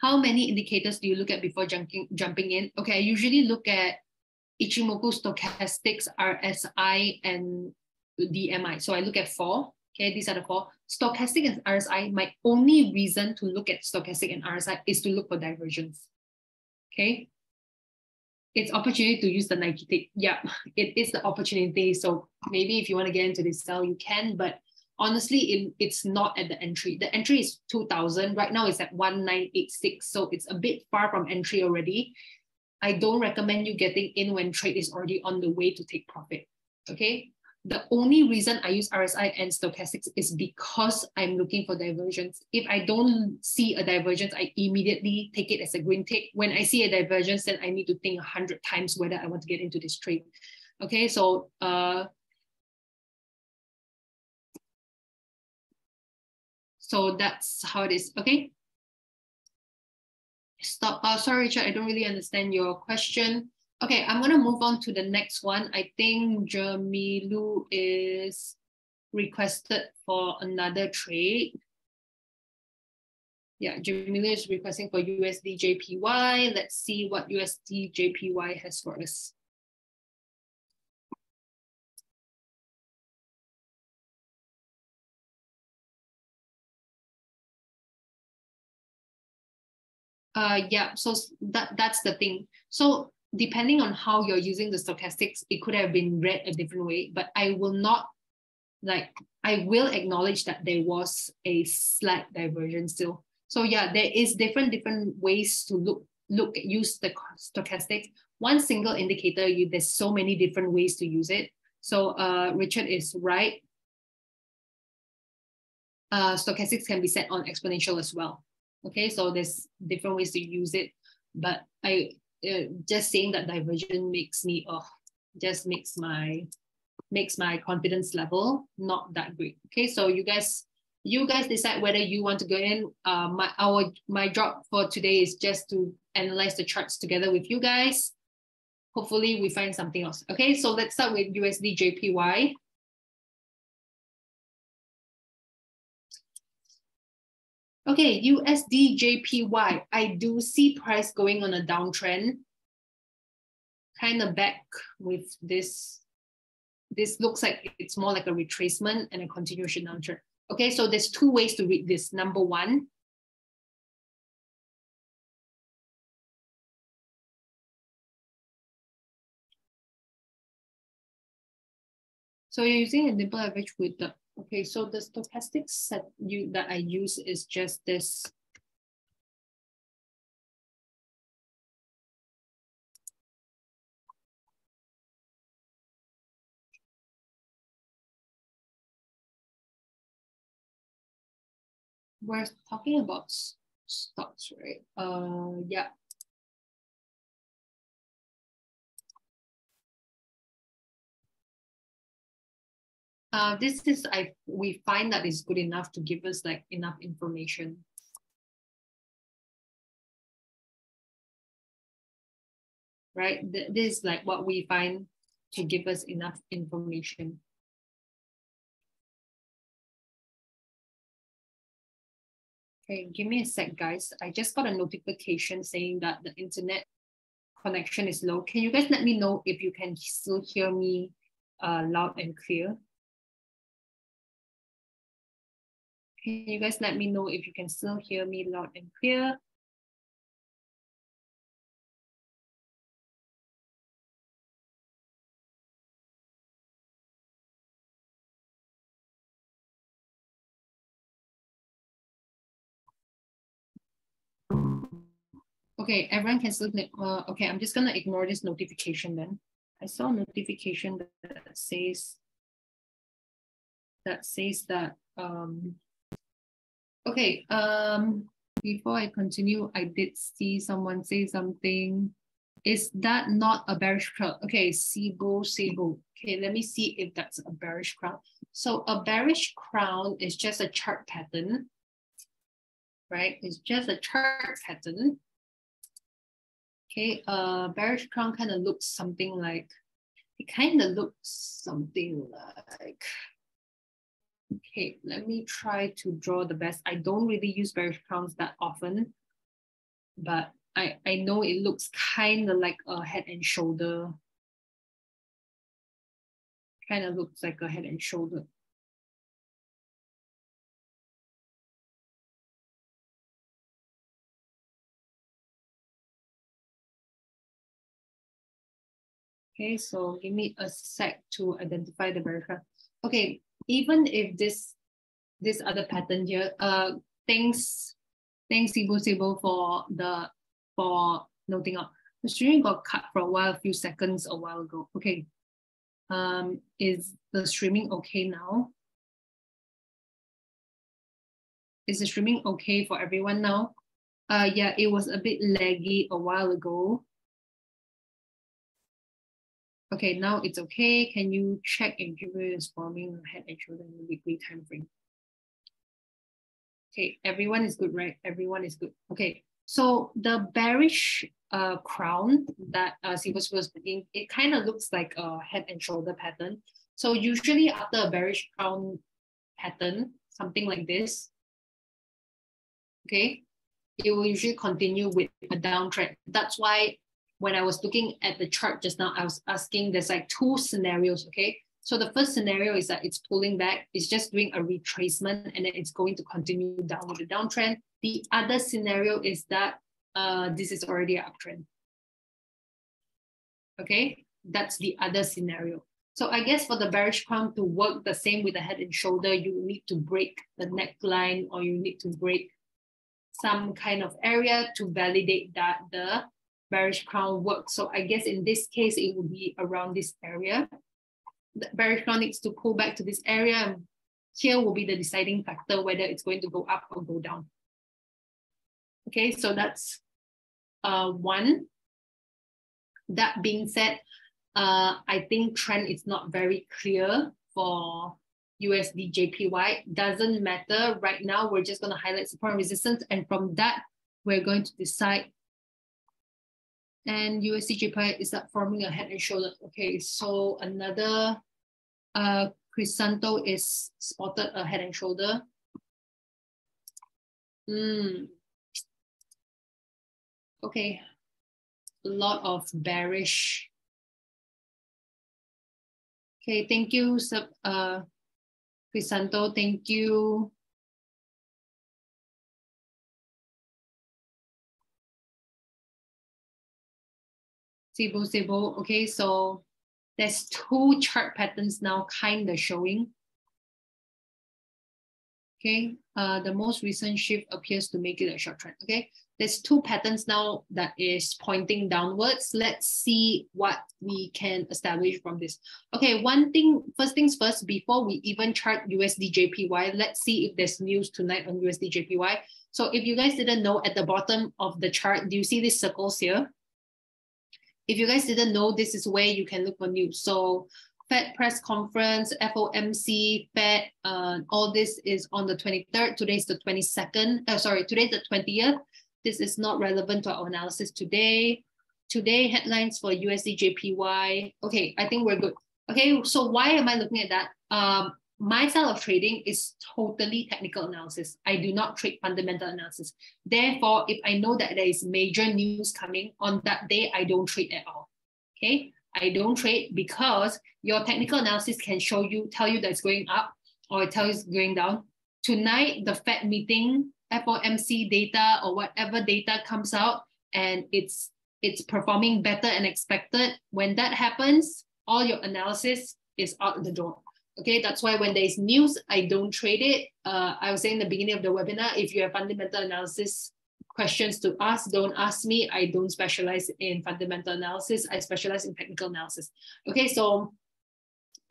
how many indicators do you look at before jumping, jumping in? Okay, I usually look at Ichimoku stochastics, RSI, and DMI. So I look at four. Okay, these are the four. Stochastic and RSI, my only reason to look at stochastic and RSI is to look for divergence. Okay. It's opportunity to use the Nike tape. Yeah, it is the opportunity. So maybe if you want to get into this cell, you can, but honestly, it, it's not at the entry. The entry is 2000. Right now it's at 1986. So it's a bit far from entry already. I don't recommend you getting in when trade is already on the way to take profit. Okay. The only reason I use RSI and stochastics is because I'm looking for divergence. If I don't see a divergence, I immediately take it as a green tick. When I see a divergence, then I need to think a hundred times whether I want to get into this trade. Okay, so uh, So that's how it is, okay? Stop. Oh, sorry, Richard, I don't really understand your question. Okay, I'm gonna move on to the next one. I think Jamilu is requested for another trade. Yeah, Jamilu is requesting for USD JPY. Let's see what USD JPY has for us. Uh, yeah, so that, that's the thing. So depending on how you're using the stochastics, it could have been read a different way, but I will not like, I will acknowledge that there was a slight diversion still. So yeah, there is different, different ways to look, look, use the stochastics. One single indicator, you there's so many different ways to use it. So uh, Richard is right. Uh, stochastics can be set on exponential as well. Okay, so there's different ways to use it, but I uh, just saying that diversion makes me oh just makes my makes my confidence level not that great. Okay, so you guys you guys decide whether you want to go in. Uh, my our my job for today is just to analyze the charts together with you guys. Hopefully we find something else. Okay, so let's start with USD JPY. Okay, USD JPY. I do see price going on a downtrend. Kind of back with this. This looks like it's more like a retracement and a continuation downtrend. Okay, so there's two ways to read this. Number one, So you're using a nimble average with the Okay, so the stochastic set you that I use is just this. We're talking about stocks, right? Uh, yeah. Uh, this is I we find that is good enough to give us like enough information. Right, this is like what we find to give us enough information. Okay, give me a sec, guys. I just got a notification saying that the internet connection is low. Can you guys let me know if you can still hear me uh, loud and clear? Can you guys let me know if you can still hear me loud and clear? Okay, everyone can still, uh, okay, I'm just gonna ignore this notification then. I saw a notification that says, that says that um, Okay, um, before I continue, I did see someone say something. Is that not a bearish crown? Okay, SIBO, SIBO. Okay, let me see if that's a bearish crown. So a bearish crown is just a chart pattern, right? It's just a chart pattern. Okay, a bearish crown kind of looks something like, it kind of looks something like Okay, let me try to draw the best. I don't really use bearish crowns that often, but I, I know it looks kind of like a head and shoulder. Kind of looks like a head and shoulder. Okay, so give me a sec to identify the bearish crown. Okay, even if this this other pattern here, uh, thanks thanks Sibu Sibu for the for noting out. The stream got cut for a while, a few seconds a while ago. Okay. Um, is the streaming okay now? Is the streaming okay for everyone now? Uh, yeah, it was a bit laggy a while ago. Okay, now it's okay. Can you check if Jupiter is forming head and shoulder in the weekly time frame? Okay, everyone is good, right? Everyone is good. Okay, So the bearish uh, crown that uh, was making, it kind of looks like a head and shoulder pattern. So usually after a bearish crown pattern, something like this, okay, it will usually continue with a downtrend. That's why when I was looking at the chart just now, I was asking there's like two scenarios, okay? So the first scenario is that it's pulling back, it's just doing a retracement and then it's going to continue down with the downtrend. The other scenario is that uh, this is already an uptrend. Okay, that's the other scenario. So I guess for the bearish crown to work the same with the head and shoulder, you need to break the neckline or you need to break some kind of area to validate that the bearish crown works. So I guess in this case, it would be around this area. The crown needs to pull back to this area. And here will be the deciding factor whether it's going to go up or go down. Okay, so that's uh, one. That being said, uh, I think trend is not very clear for USD JPY. Doesn't matter right now. We're just going to highlight support and resistance. And from that, we're going to decide. And USD is that forming a head and shoulder. Okay, so another uh, Crisanto is spotted a head and shoulder. Mm, Okay, a lot of bearish. Okay, thank you, uh, Crisanto, thank you. Sibo, Sibo, okay, so there's two chart patterns now kind of showing. Okay, uh, the most recent shift appears to make it a short trend. Okay, there's two patterns now that is pointing downwards. Let's see what we can establish from this. Okay, one thing, first things first, before we even chart USD JPY, let's see if there's news tonight on USD JPY. So if you guys didn't know at the bottom of the chart, do you see these circles here? If you guys didn't know, this is where you can look for news. So Fed press conference, FOMC, Fed, uh, all this is on the 23rd. Today's the 22nd. Uh, sorry, today's the 20th. This is not relevant to our analysis today. Today, headlines for USD JPY. Okay, I think we're good. Okay, so why am I looking at that? Um, my style of trading is totally technical analysis. I do not trade fundamental analysis. Therefore, if I know that there is major news coming on that day, I don't trade at all. Okay, I don't trade because your technical analysis can show you, tell you that it's going up or tell you it's going down. Tonight, the Fed meeting FOMC data or whatever data comes out and it's it's performing better than expected, when that happens, all your analysis is out the door. Okay, that's why when there's news, I don't trade it. Uh, I was saying in the beginning of the webinar, if you have fundamental analysis questions to ask, don't ask me. I don't specialize in fundamental analysis. I specialize in technical analysis. Okay, so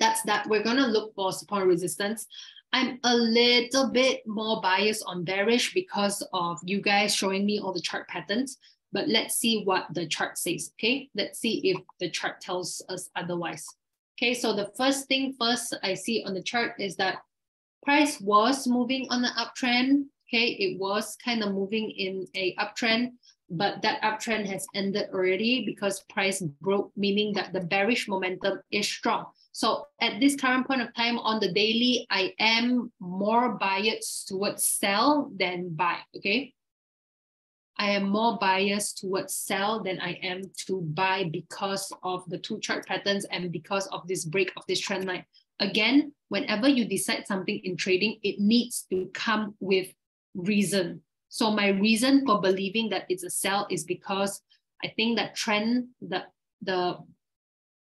that's that. We're gonna look for support resistance. I'm a little bit more biased on bearish because of you guys showing me all the chart patterns. But let's see what the chart says, okay? Let's see if the chart tells us otherwise. Okay, so the first thing first I see on the chart is that price was moving on the uptrend. Okay, it was kind of moving in a uptrend, but that uptrend has ended already because price broke, meaning that the bearish momentum is strong. So at this current point of time on the daily, I am more biased towards sell than buy, okay? I am more biased towards sell than I am to buy because of the two chart patterns and because of this break of this trend line. Again, whenever you decide something in trading, it needs to come with reason. So my reason for believing that it's a sell is because I think that trend, the, the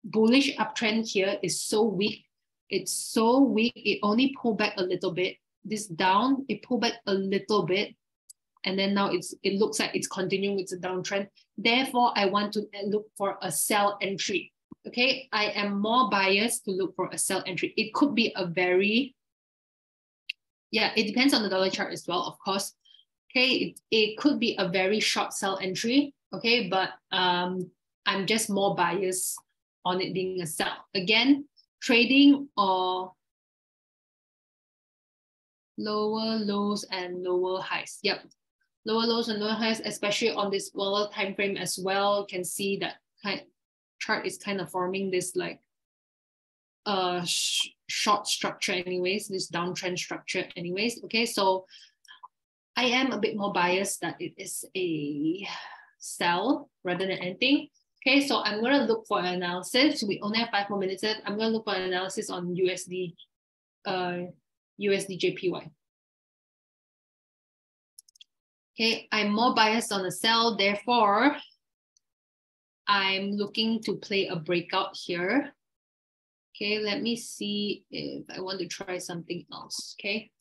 bullish uptrend here is so weak. It's so weak. It only pulled back a little bit. This down, it pulled back a little bit. And then now it's it looks like it's continuing its a downtrend. Therefore, I want to look for a sell entry. Okay, I am more biased to look for a sell entry. It could be a very, yeah, it depends on the dollar chart as well, of course. Okay, it, it could be a very short sell entry. Okay, but um, I'm just more biased on it being a sell. Again, trading or lower lows and lower highs. Yep. Lower lows and lower highs, especially on this smaller time frame as well. Can see that kind chart is kind of forming this like uh sh short structure anyways, this downtrend structure anyways. Okay, so I am a bit more biased that it is a sell rather than anything. Okay, so I'm to look for an analysis. We only have five more minutes left. I'm to look for an analysis on USD, uh, USD JPY. Okay, I'm more biased on the sell, therefore, I'm looking to play a breakout here. Okay, let me see if I want to try something else, okay?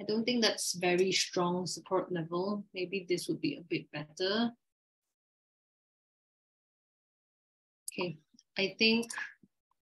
I don't think that's very strong support level. Maybe this would be a bit better. Okay, I think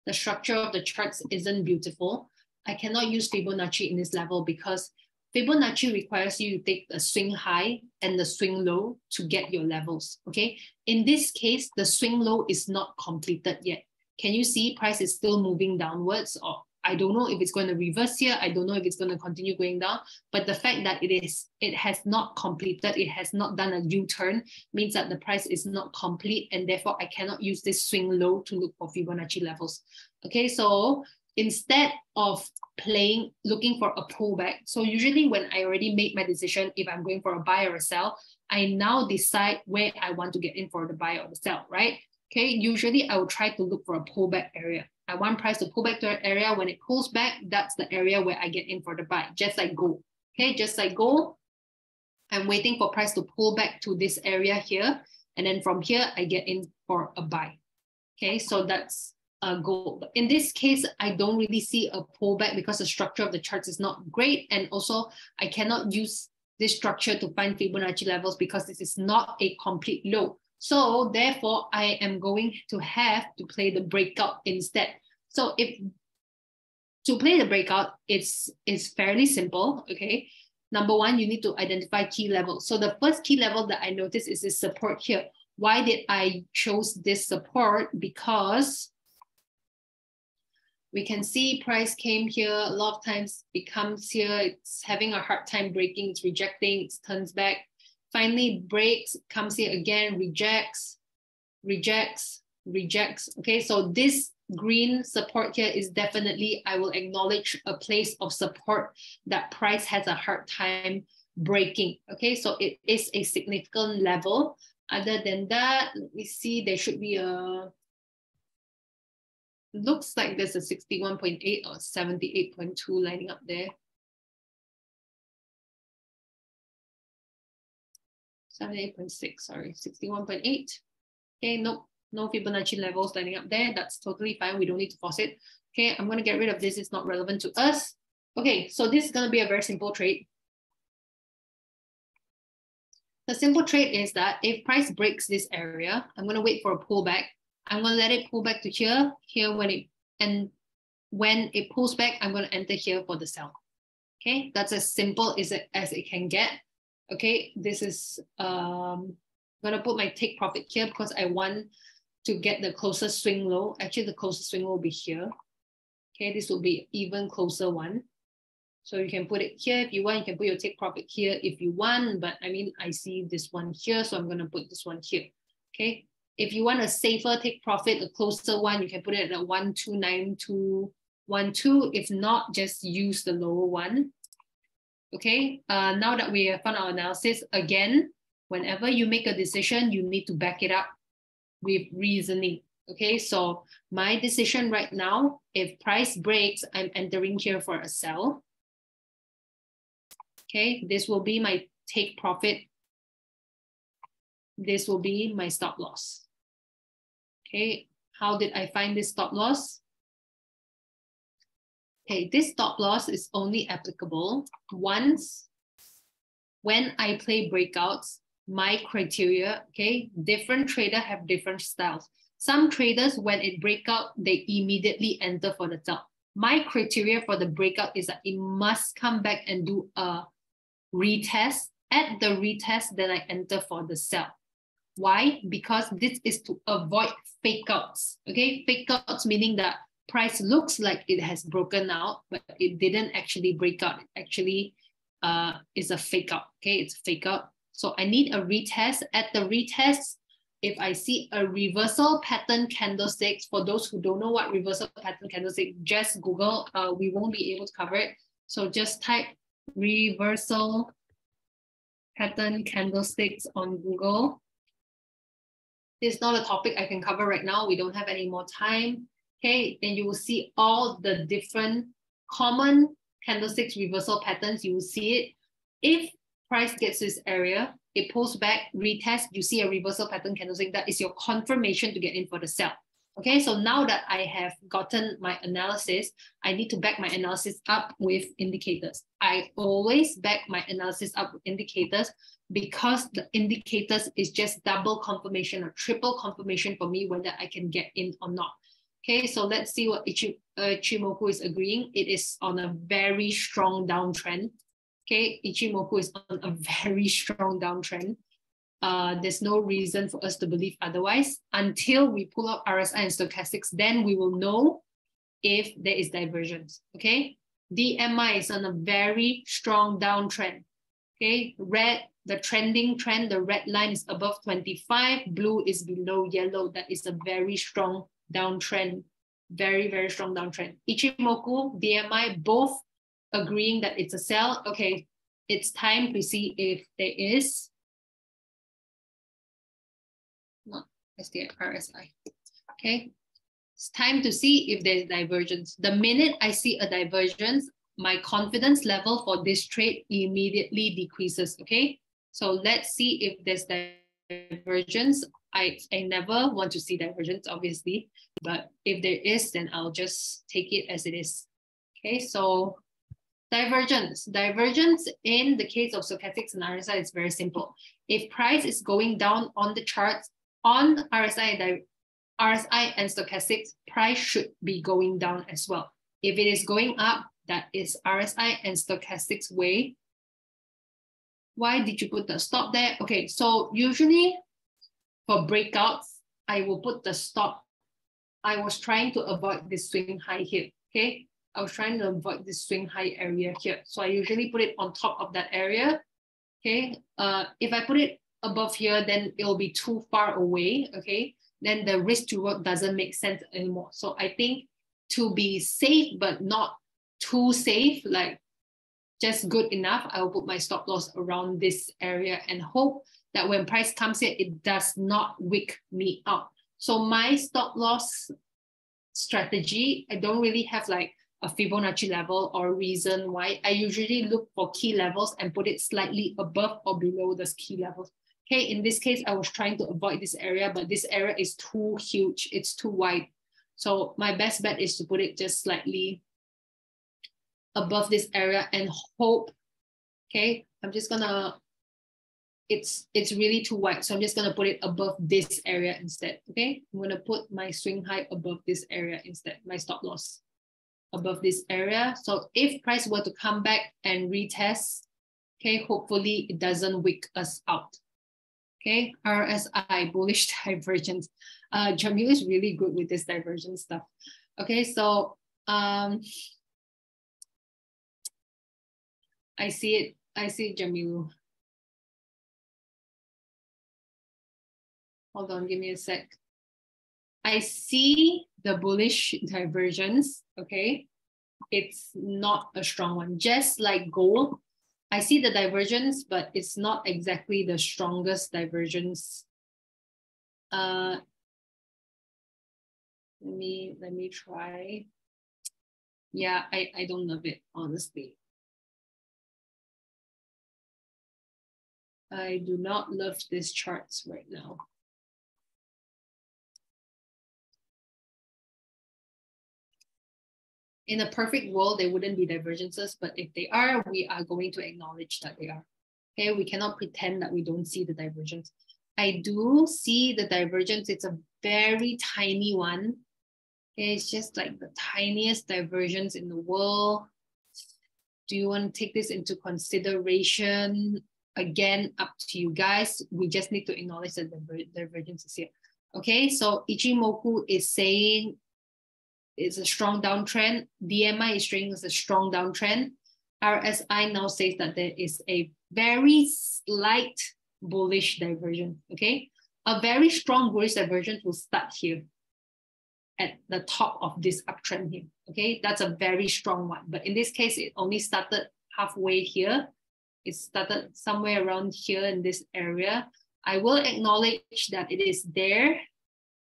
the structure of the charts isn't beautiful. I cannot use Fibonacci in this level because Fibonacci requires you to take the swing high and the swing low to get your levels, okay? In this case, the swing low is not completed yet. Can you see price is still moving downwards or I don't know if it's going to reverse here. I don't know if it's going to continue going down. But the fact that it is, it has not completed, it has not done a U-turn, means that the price is not complete, and therefore I cannot use this swing low to look for Fibonacci levels. Okay, so instead of playing, looking for a pullback, so usually when I already made my decision, if I'm going for a buy or a sell, I now decide where I want to get in for the buy or the sell, right? Okay, usually I will try to look for a pullback area. I want price to pull back to an area. When it pulls back, that's the area where I get in for the buy, just like gold. Okay, just like gold, I'm waiting for price to pull back to this area here. And then from here, I get in for a buy. Okay, so that's a gold. In this case, I don't really see a pullback because the structure of the charts is not great. And also, I cannot use this structure to find Fibonacci levels because this is not a complete low. So therefore, I am going to have to play the breakout instead. So if to play the breakout, it's, it's fairly simple, okay? Number one, you need to identify key levels. So the first key level that I noticed is this support here. Why did I chose this support? Because we can see price came here a lot of times it comes here it's having a hard time breaking it's rejecting it turns back finally breaks, comes here again, rejects, rejects, rejects. Okay, so this green support here is definitely, I will acknowledge a place of support that price has a hard time breaking. Okay, so it is a significant level. Other than that, let me see, there should be a, looks like there's a 61.8 or 78.2 lining up there. 78.6, sorry, 61.8. Okay, no, no Fibonacci levels lining up there. That's totally fine. We don't need to force it. Okay, I'm going to get rid of this. It's not relevant to us. Okay, so this is going to be a very simple trade. The simple trade is that if price breaks this area, I'm going to wait for a pullback. I'm going to let it pull back to here, here when it, and when it pulls back, I'm going to enter here for the sell. Okay, that's as simple as it, as it can get okay, this is, um, I'm gonna put my take profit here because I want to get the closest swing low. Actually, the closest swing low will be here. Okay, this will be even closer one. So you can put it here if you want. You can put your take profit here if you want. But I mean, I see this one here, so I'm to put this one here. Okay. If you want a safer take profit, a closer one, you can put it at 129212. If not, just use the lower one. Okay, uh, now that we have found our analysis, again, whenever you make a decision, you need to back it up with reasoning. Okay, so my decision right now, if price breaks, I'm entering here for a sell. Okay, this will be my take profit. This will be my stop loss. Okay, how did I find this stop loss? Okay, this stop loss is only applicable once when I play breakouts, my criteria, okay, different trader have different styles. Some traders, when it break out, they immediately enter for the sell. My criteria for the breakout is that it must come back and do a retest. At the retest, then I enter for the sell. Why? Because this is to avoid fake outs. Okay, fake outs meaning that price looks like it has broken out, but it didn't actually break out. It actually uh, is a fake out. Okay, it's fake out. So I need a retest. At the retest, if I see a reversal pattern candlesticks, for those who don't know what reversal pattern candlestick, just Google. Uh, we won't be able to cover it. So just type reversal pattern candlesticks on Google. It's not a topic I can cover right now. We don't have any more time. Okay, then you will see all the different common candlesticks reversal patterns. You will see it. If price gets this area, it pulls back, retest, you see a reversal pattern candlestick. That is your confirmation to get in for the sell. Okay, so now that I have gotten my analysis, I need to back my analysis up with indicators. I always back my analysis up with indicators because the indicators is just double confirmation or triple confirmation for me whether I can get in or not. Okay, so let's see what Ichi, uh, Ichimoku is agreeing. It is on a very strong downtrend. Okay, Ichimoku is on a very strong downtrend. Uh, there's no reason for us to believe otherwise until we pull up RSI and stochastics. Then we will know if there is divergence. Okay, DMI is on a very strong downtrend. Okay, red, the trending trend, the red line is above 25, blue is below yellow. That is a very strong downtrend, very, very strong downtrend. Ichimoku, DMI, both agreeing that it's a sell. Okay, it's time to see if there is not SDI, RSI. Okay, it's time to see if there's divergence. The minute I see a divergence, my confidence level for this trade immediately decreases. Okay, so let's see if there's divergence. I, I never want to see divergence, obviously, but if there is, then I'll just take it as it is. Okay, so divergence. Divergence in the case of stochastics and RSI is very simple. If price is going down on the charts, on RSI, RSI and stochastics, price should be going down as well. If it is going up, that is RSI and stochastics way. Why did you put the stop there? Okay, so usually for breakouts, I will put the stop. I was trying to avoid this swing high here, okay? I was trying to avoid this swing high area here. So I usually put it on top of that area, okay? Uh, if I put it above here, then it will be too far away, okay? Then the risk to work doesn't make sense anymore. So I think to be safe, but not too safe, like just good enough, I will put my stop loss around this area and hope that when price comes here, it does not wick me out. So my stop loss strategy, I don't really have like a Fibonacci level or reason why. I usually look for key levels and put it slightly above or below those key levels. Okay, in this case, I was trying to avoid this area, but this area is too huge. It's too wide. So my best bet is to put it just slightly above this area and hope, okay, I'm just gonna, it's it's really too wide. So I'm just gonna put it above this area instead, okay? I'm gonna put my swing high above this area instead, my stop loss above this area. So if price were to come back and retest, okay, hopefully it doesn't wick us out. Okay, RSI, bullish divergence. Uh, Jamilu is really good with this divergence stuff. Okay, so um, I see it. I see Jamilu. Hold on, give me a sec. I see the bullish divergence, okay? It's not a strong one. Just like gold, I see the divergence, but it's not exactly the strongest divergence. Uh, let me let me try. Yeah, I, I don't love it, honestly. I do not love these charts right now. In a perfect world, there wouldn't be divergences, but if they are, we are going to acknowledge that they are. Okay, we cannot pretend that we don't see the divergence. I do see the divergence. It's a very tiny one. It's just like the tiniest divergence in the world. Do you want to take this into consideration? again, up to you guys. We just need to acknowledge that the divergence is here. Okay, so Ichimoku is saying is a strong downtrend. DMI is showing us a strong downtrend. RSI now says that there is a very slight bullish divergence, okay? A very strong bullish divergence will start here at the top of this uptrend here, okay? That's a very strong one. But in this case, it only started halfway here. It started somewhere around here in this area. I will acknowledge that it is there.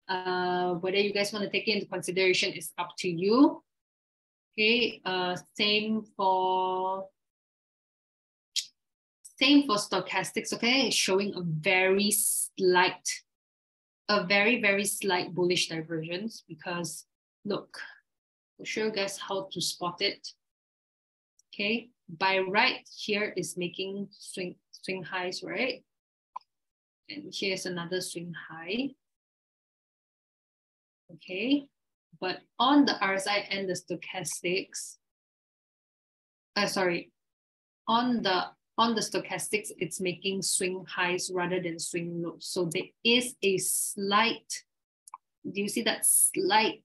Uh, whether you guys want to take it into consideration is up to you. Okay, uh, same for same for stochastics, okay? It's showing a very slight, a very, very slight bullish divergence because look, I'll show you guys how to spot it. Okay, by right here is making swing, swing highs, right? And here's another swing high. Okay, but on the RSI and the stochastics, uh, sorry, on the on the stochastics, it's making swing highs rather than swing lows. So there is a slight, do you see that slight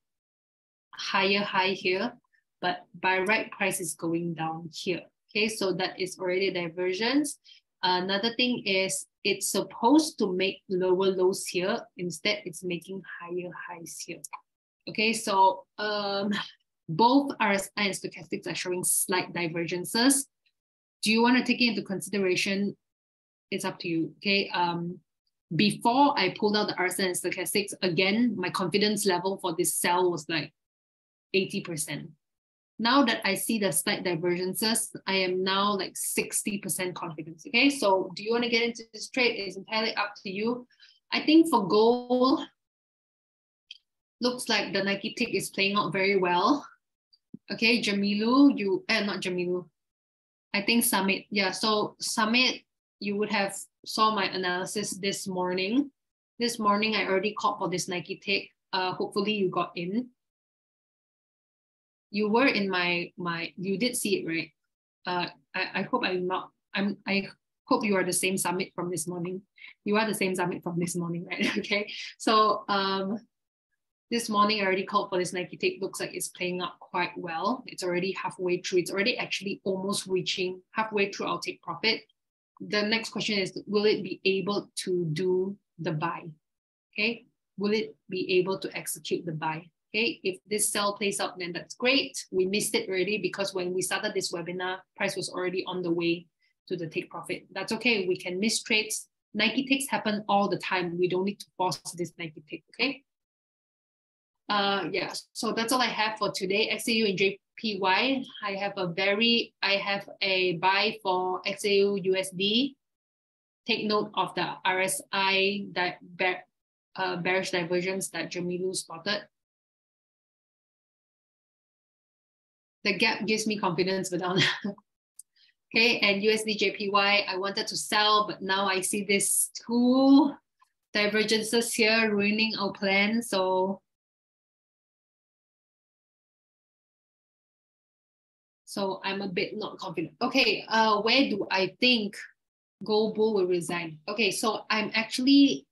higher high here? But by right price is going down here. Okay, so that is already divergence. Another thing is it's supposed to make lower lows here. Instead, it's making higher highs here. Okay, so um, both RSI and stochastics are showing slight divergences. Do you want to take it into consideration? It's up to you. Okay. Um, before I pulled out the RSI and stochastics, again, my confidence level for this sell was like 80%. Now that I see the slight divergences, I am now like 60% confidence. Okay. So do you want to get into this trade? It's entirely up to you. I think for gold, looks like the Nike tick is playing out very well. Okay, Jamilu, you, eh, not Jamilu, I think Summit. Yeah, so Summit, you would have saw my analysis this morning. This morning, I already called for this Nike tick. Uh, hopefully you got in. You were in my, my, you did see it, right? Uh, I, I hope I'm not, I'm, I hope you are the same summit from this morning. You are the same summit from this morning, right? okay. So um, this morning I already called for this Nike tick. Looks like it's playing up quite well. It's already halfway through. It's already actually almost reaching halfway through our take profit. The next question is, will it be able to do the buy? Okay, will it be able to execute the buy? Okay, if this sell plays out, then that's great. We missed it already because when we started this webinar, price was already on the way to the take profit. That's okay. We can miss trades. Nike ticks happen all the time. We don't need to force this Nike tick. Okay. Uh, yeah, so that's all I have for today. XAU and JPY. I have a very, I have a buy for XAU USD. Take note of the RSI that bear, uh, bearish divergence that Jamilu spotted. The gap gives me confidence, on. okay, and USD JPY, I wanted to sell, but now I see this two divergences here ruining our plan. So So I'm a bit not confident. Okay, uh, where do I think Gold Bull will resign? Okay, so I'm actually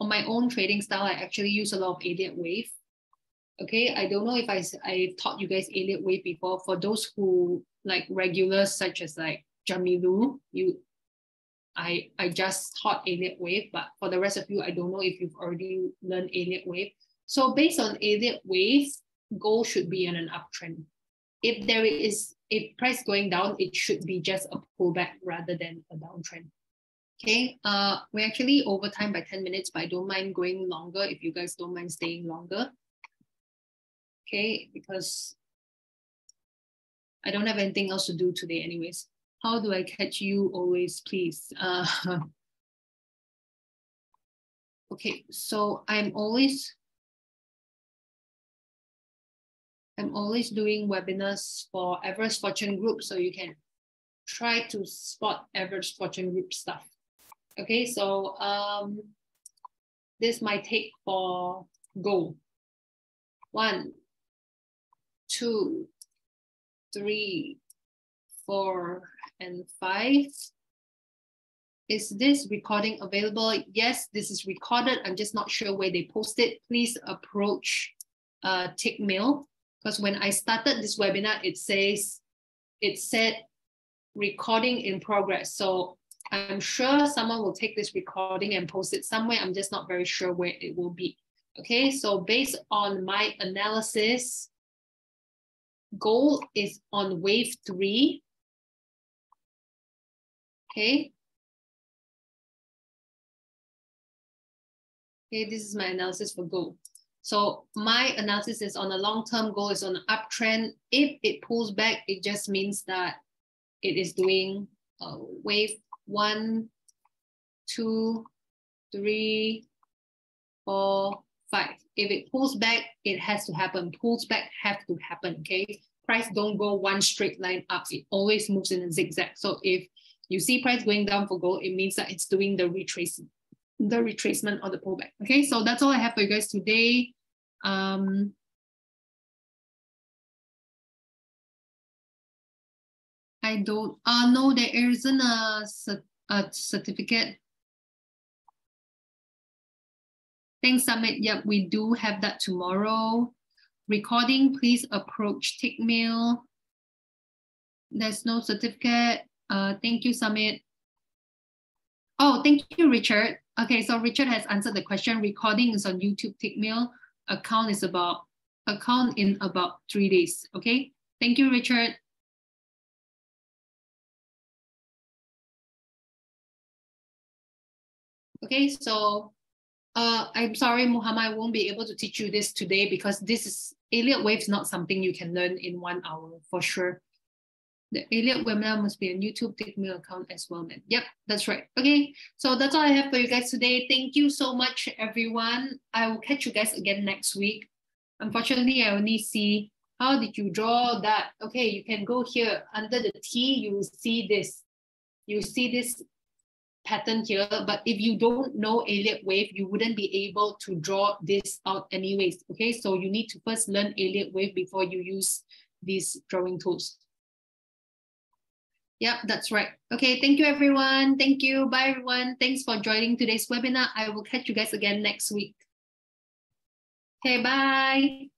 on my own trading style. I actually use a lot of Elliott wave. Okay, I don't know if I I taught you guys Elliott wave before. For those who like regulars such as like Jamilu, you I I just taught Elliott wave, but for the rest of you, I don't know if you've already learned Elliott wave. So based on Elliott wave, gold should be in an uptrend if there is a price going down, it should be just a pullback rather than a downtrend. Okay, uh, we're actually over time by 10 minutes, but I don't mind going longer if you guys don't mind staying longer. Okay, because I don't have anything else to do today anyways. How do I catch you always, please? Uh, okay, so I'm always I'm always doing webinars for Everest fortune group, so you can try to spot Everest fortune group stuff. Okay, so um, this might take for gold. One, two, three, four, and five. Is this recording available? Yes, this is recorded. I'm just not sure where they post it. Please approach uh, Tickmill because when I started this webinar, it says, it said recording in progress. So I'm sure someone will take this recording and post it somewhere. I'm just not very sure where it will be. Okay, so based on my analysis, gold is on wave three. Okay. Okay, this is my analysis for goal. So my analysis is on a long-term goal is on an uptrend. If it pulls back, it just means that it is doing uh, wave one, two, three, four, five. If it pulls back, it has to happen. Pulls back have to happen, okay? Price don't go one straight line up. It always moves in a zigzag. So if you see price going down for gold, it means that it's doing the retracement, the retracement or the pullback. Okay, so that's all I have for you guys today. Um, I don't, uh, no, there isn't a, a certificate. Thanks, Summit. Yep, we do have that tomorrow. Recording, please approach Tickmill. There's no certificate. Uh, thank you, Summit. Oh, thank you, Richard. Okay, so Richard has answered the question. Recording is on YouTube Tickmill. Account is about account in about three days. Okay, thank you, Richard. Okay, so uh, I'm sorry, Muhammad, I won't be able to teach you this today because this is Elliott Wave is not something you can learn in one hour for sure. The Elliott webinar must be a YouTube Tickmill account as well, man. Yep, that's right. Okay, so that's all I have for you guys today. Thank you so much, everyone. I will catch you guys again next week. Unfortunately, I only see how did you draw that? Okay, you can go here under the T, you will see this. You see this pattern here, but if you don't know Elliott wave, you wouldn't be able to draw this out anyways, okay? So you need to first learn Elliott wave before you use these drawing tools. Yep, that's right. Okay, thank you everyone. Thank you. Bye everyone. Thanks for joining today's webinar. I will catch you guys again next week. Okay, bye.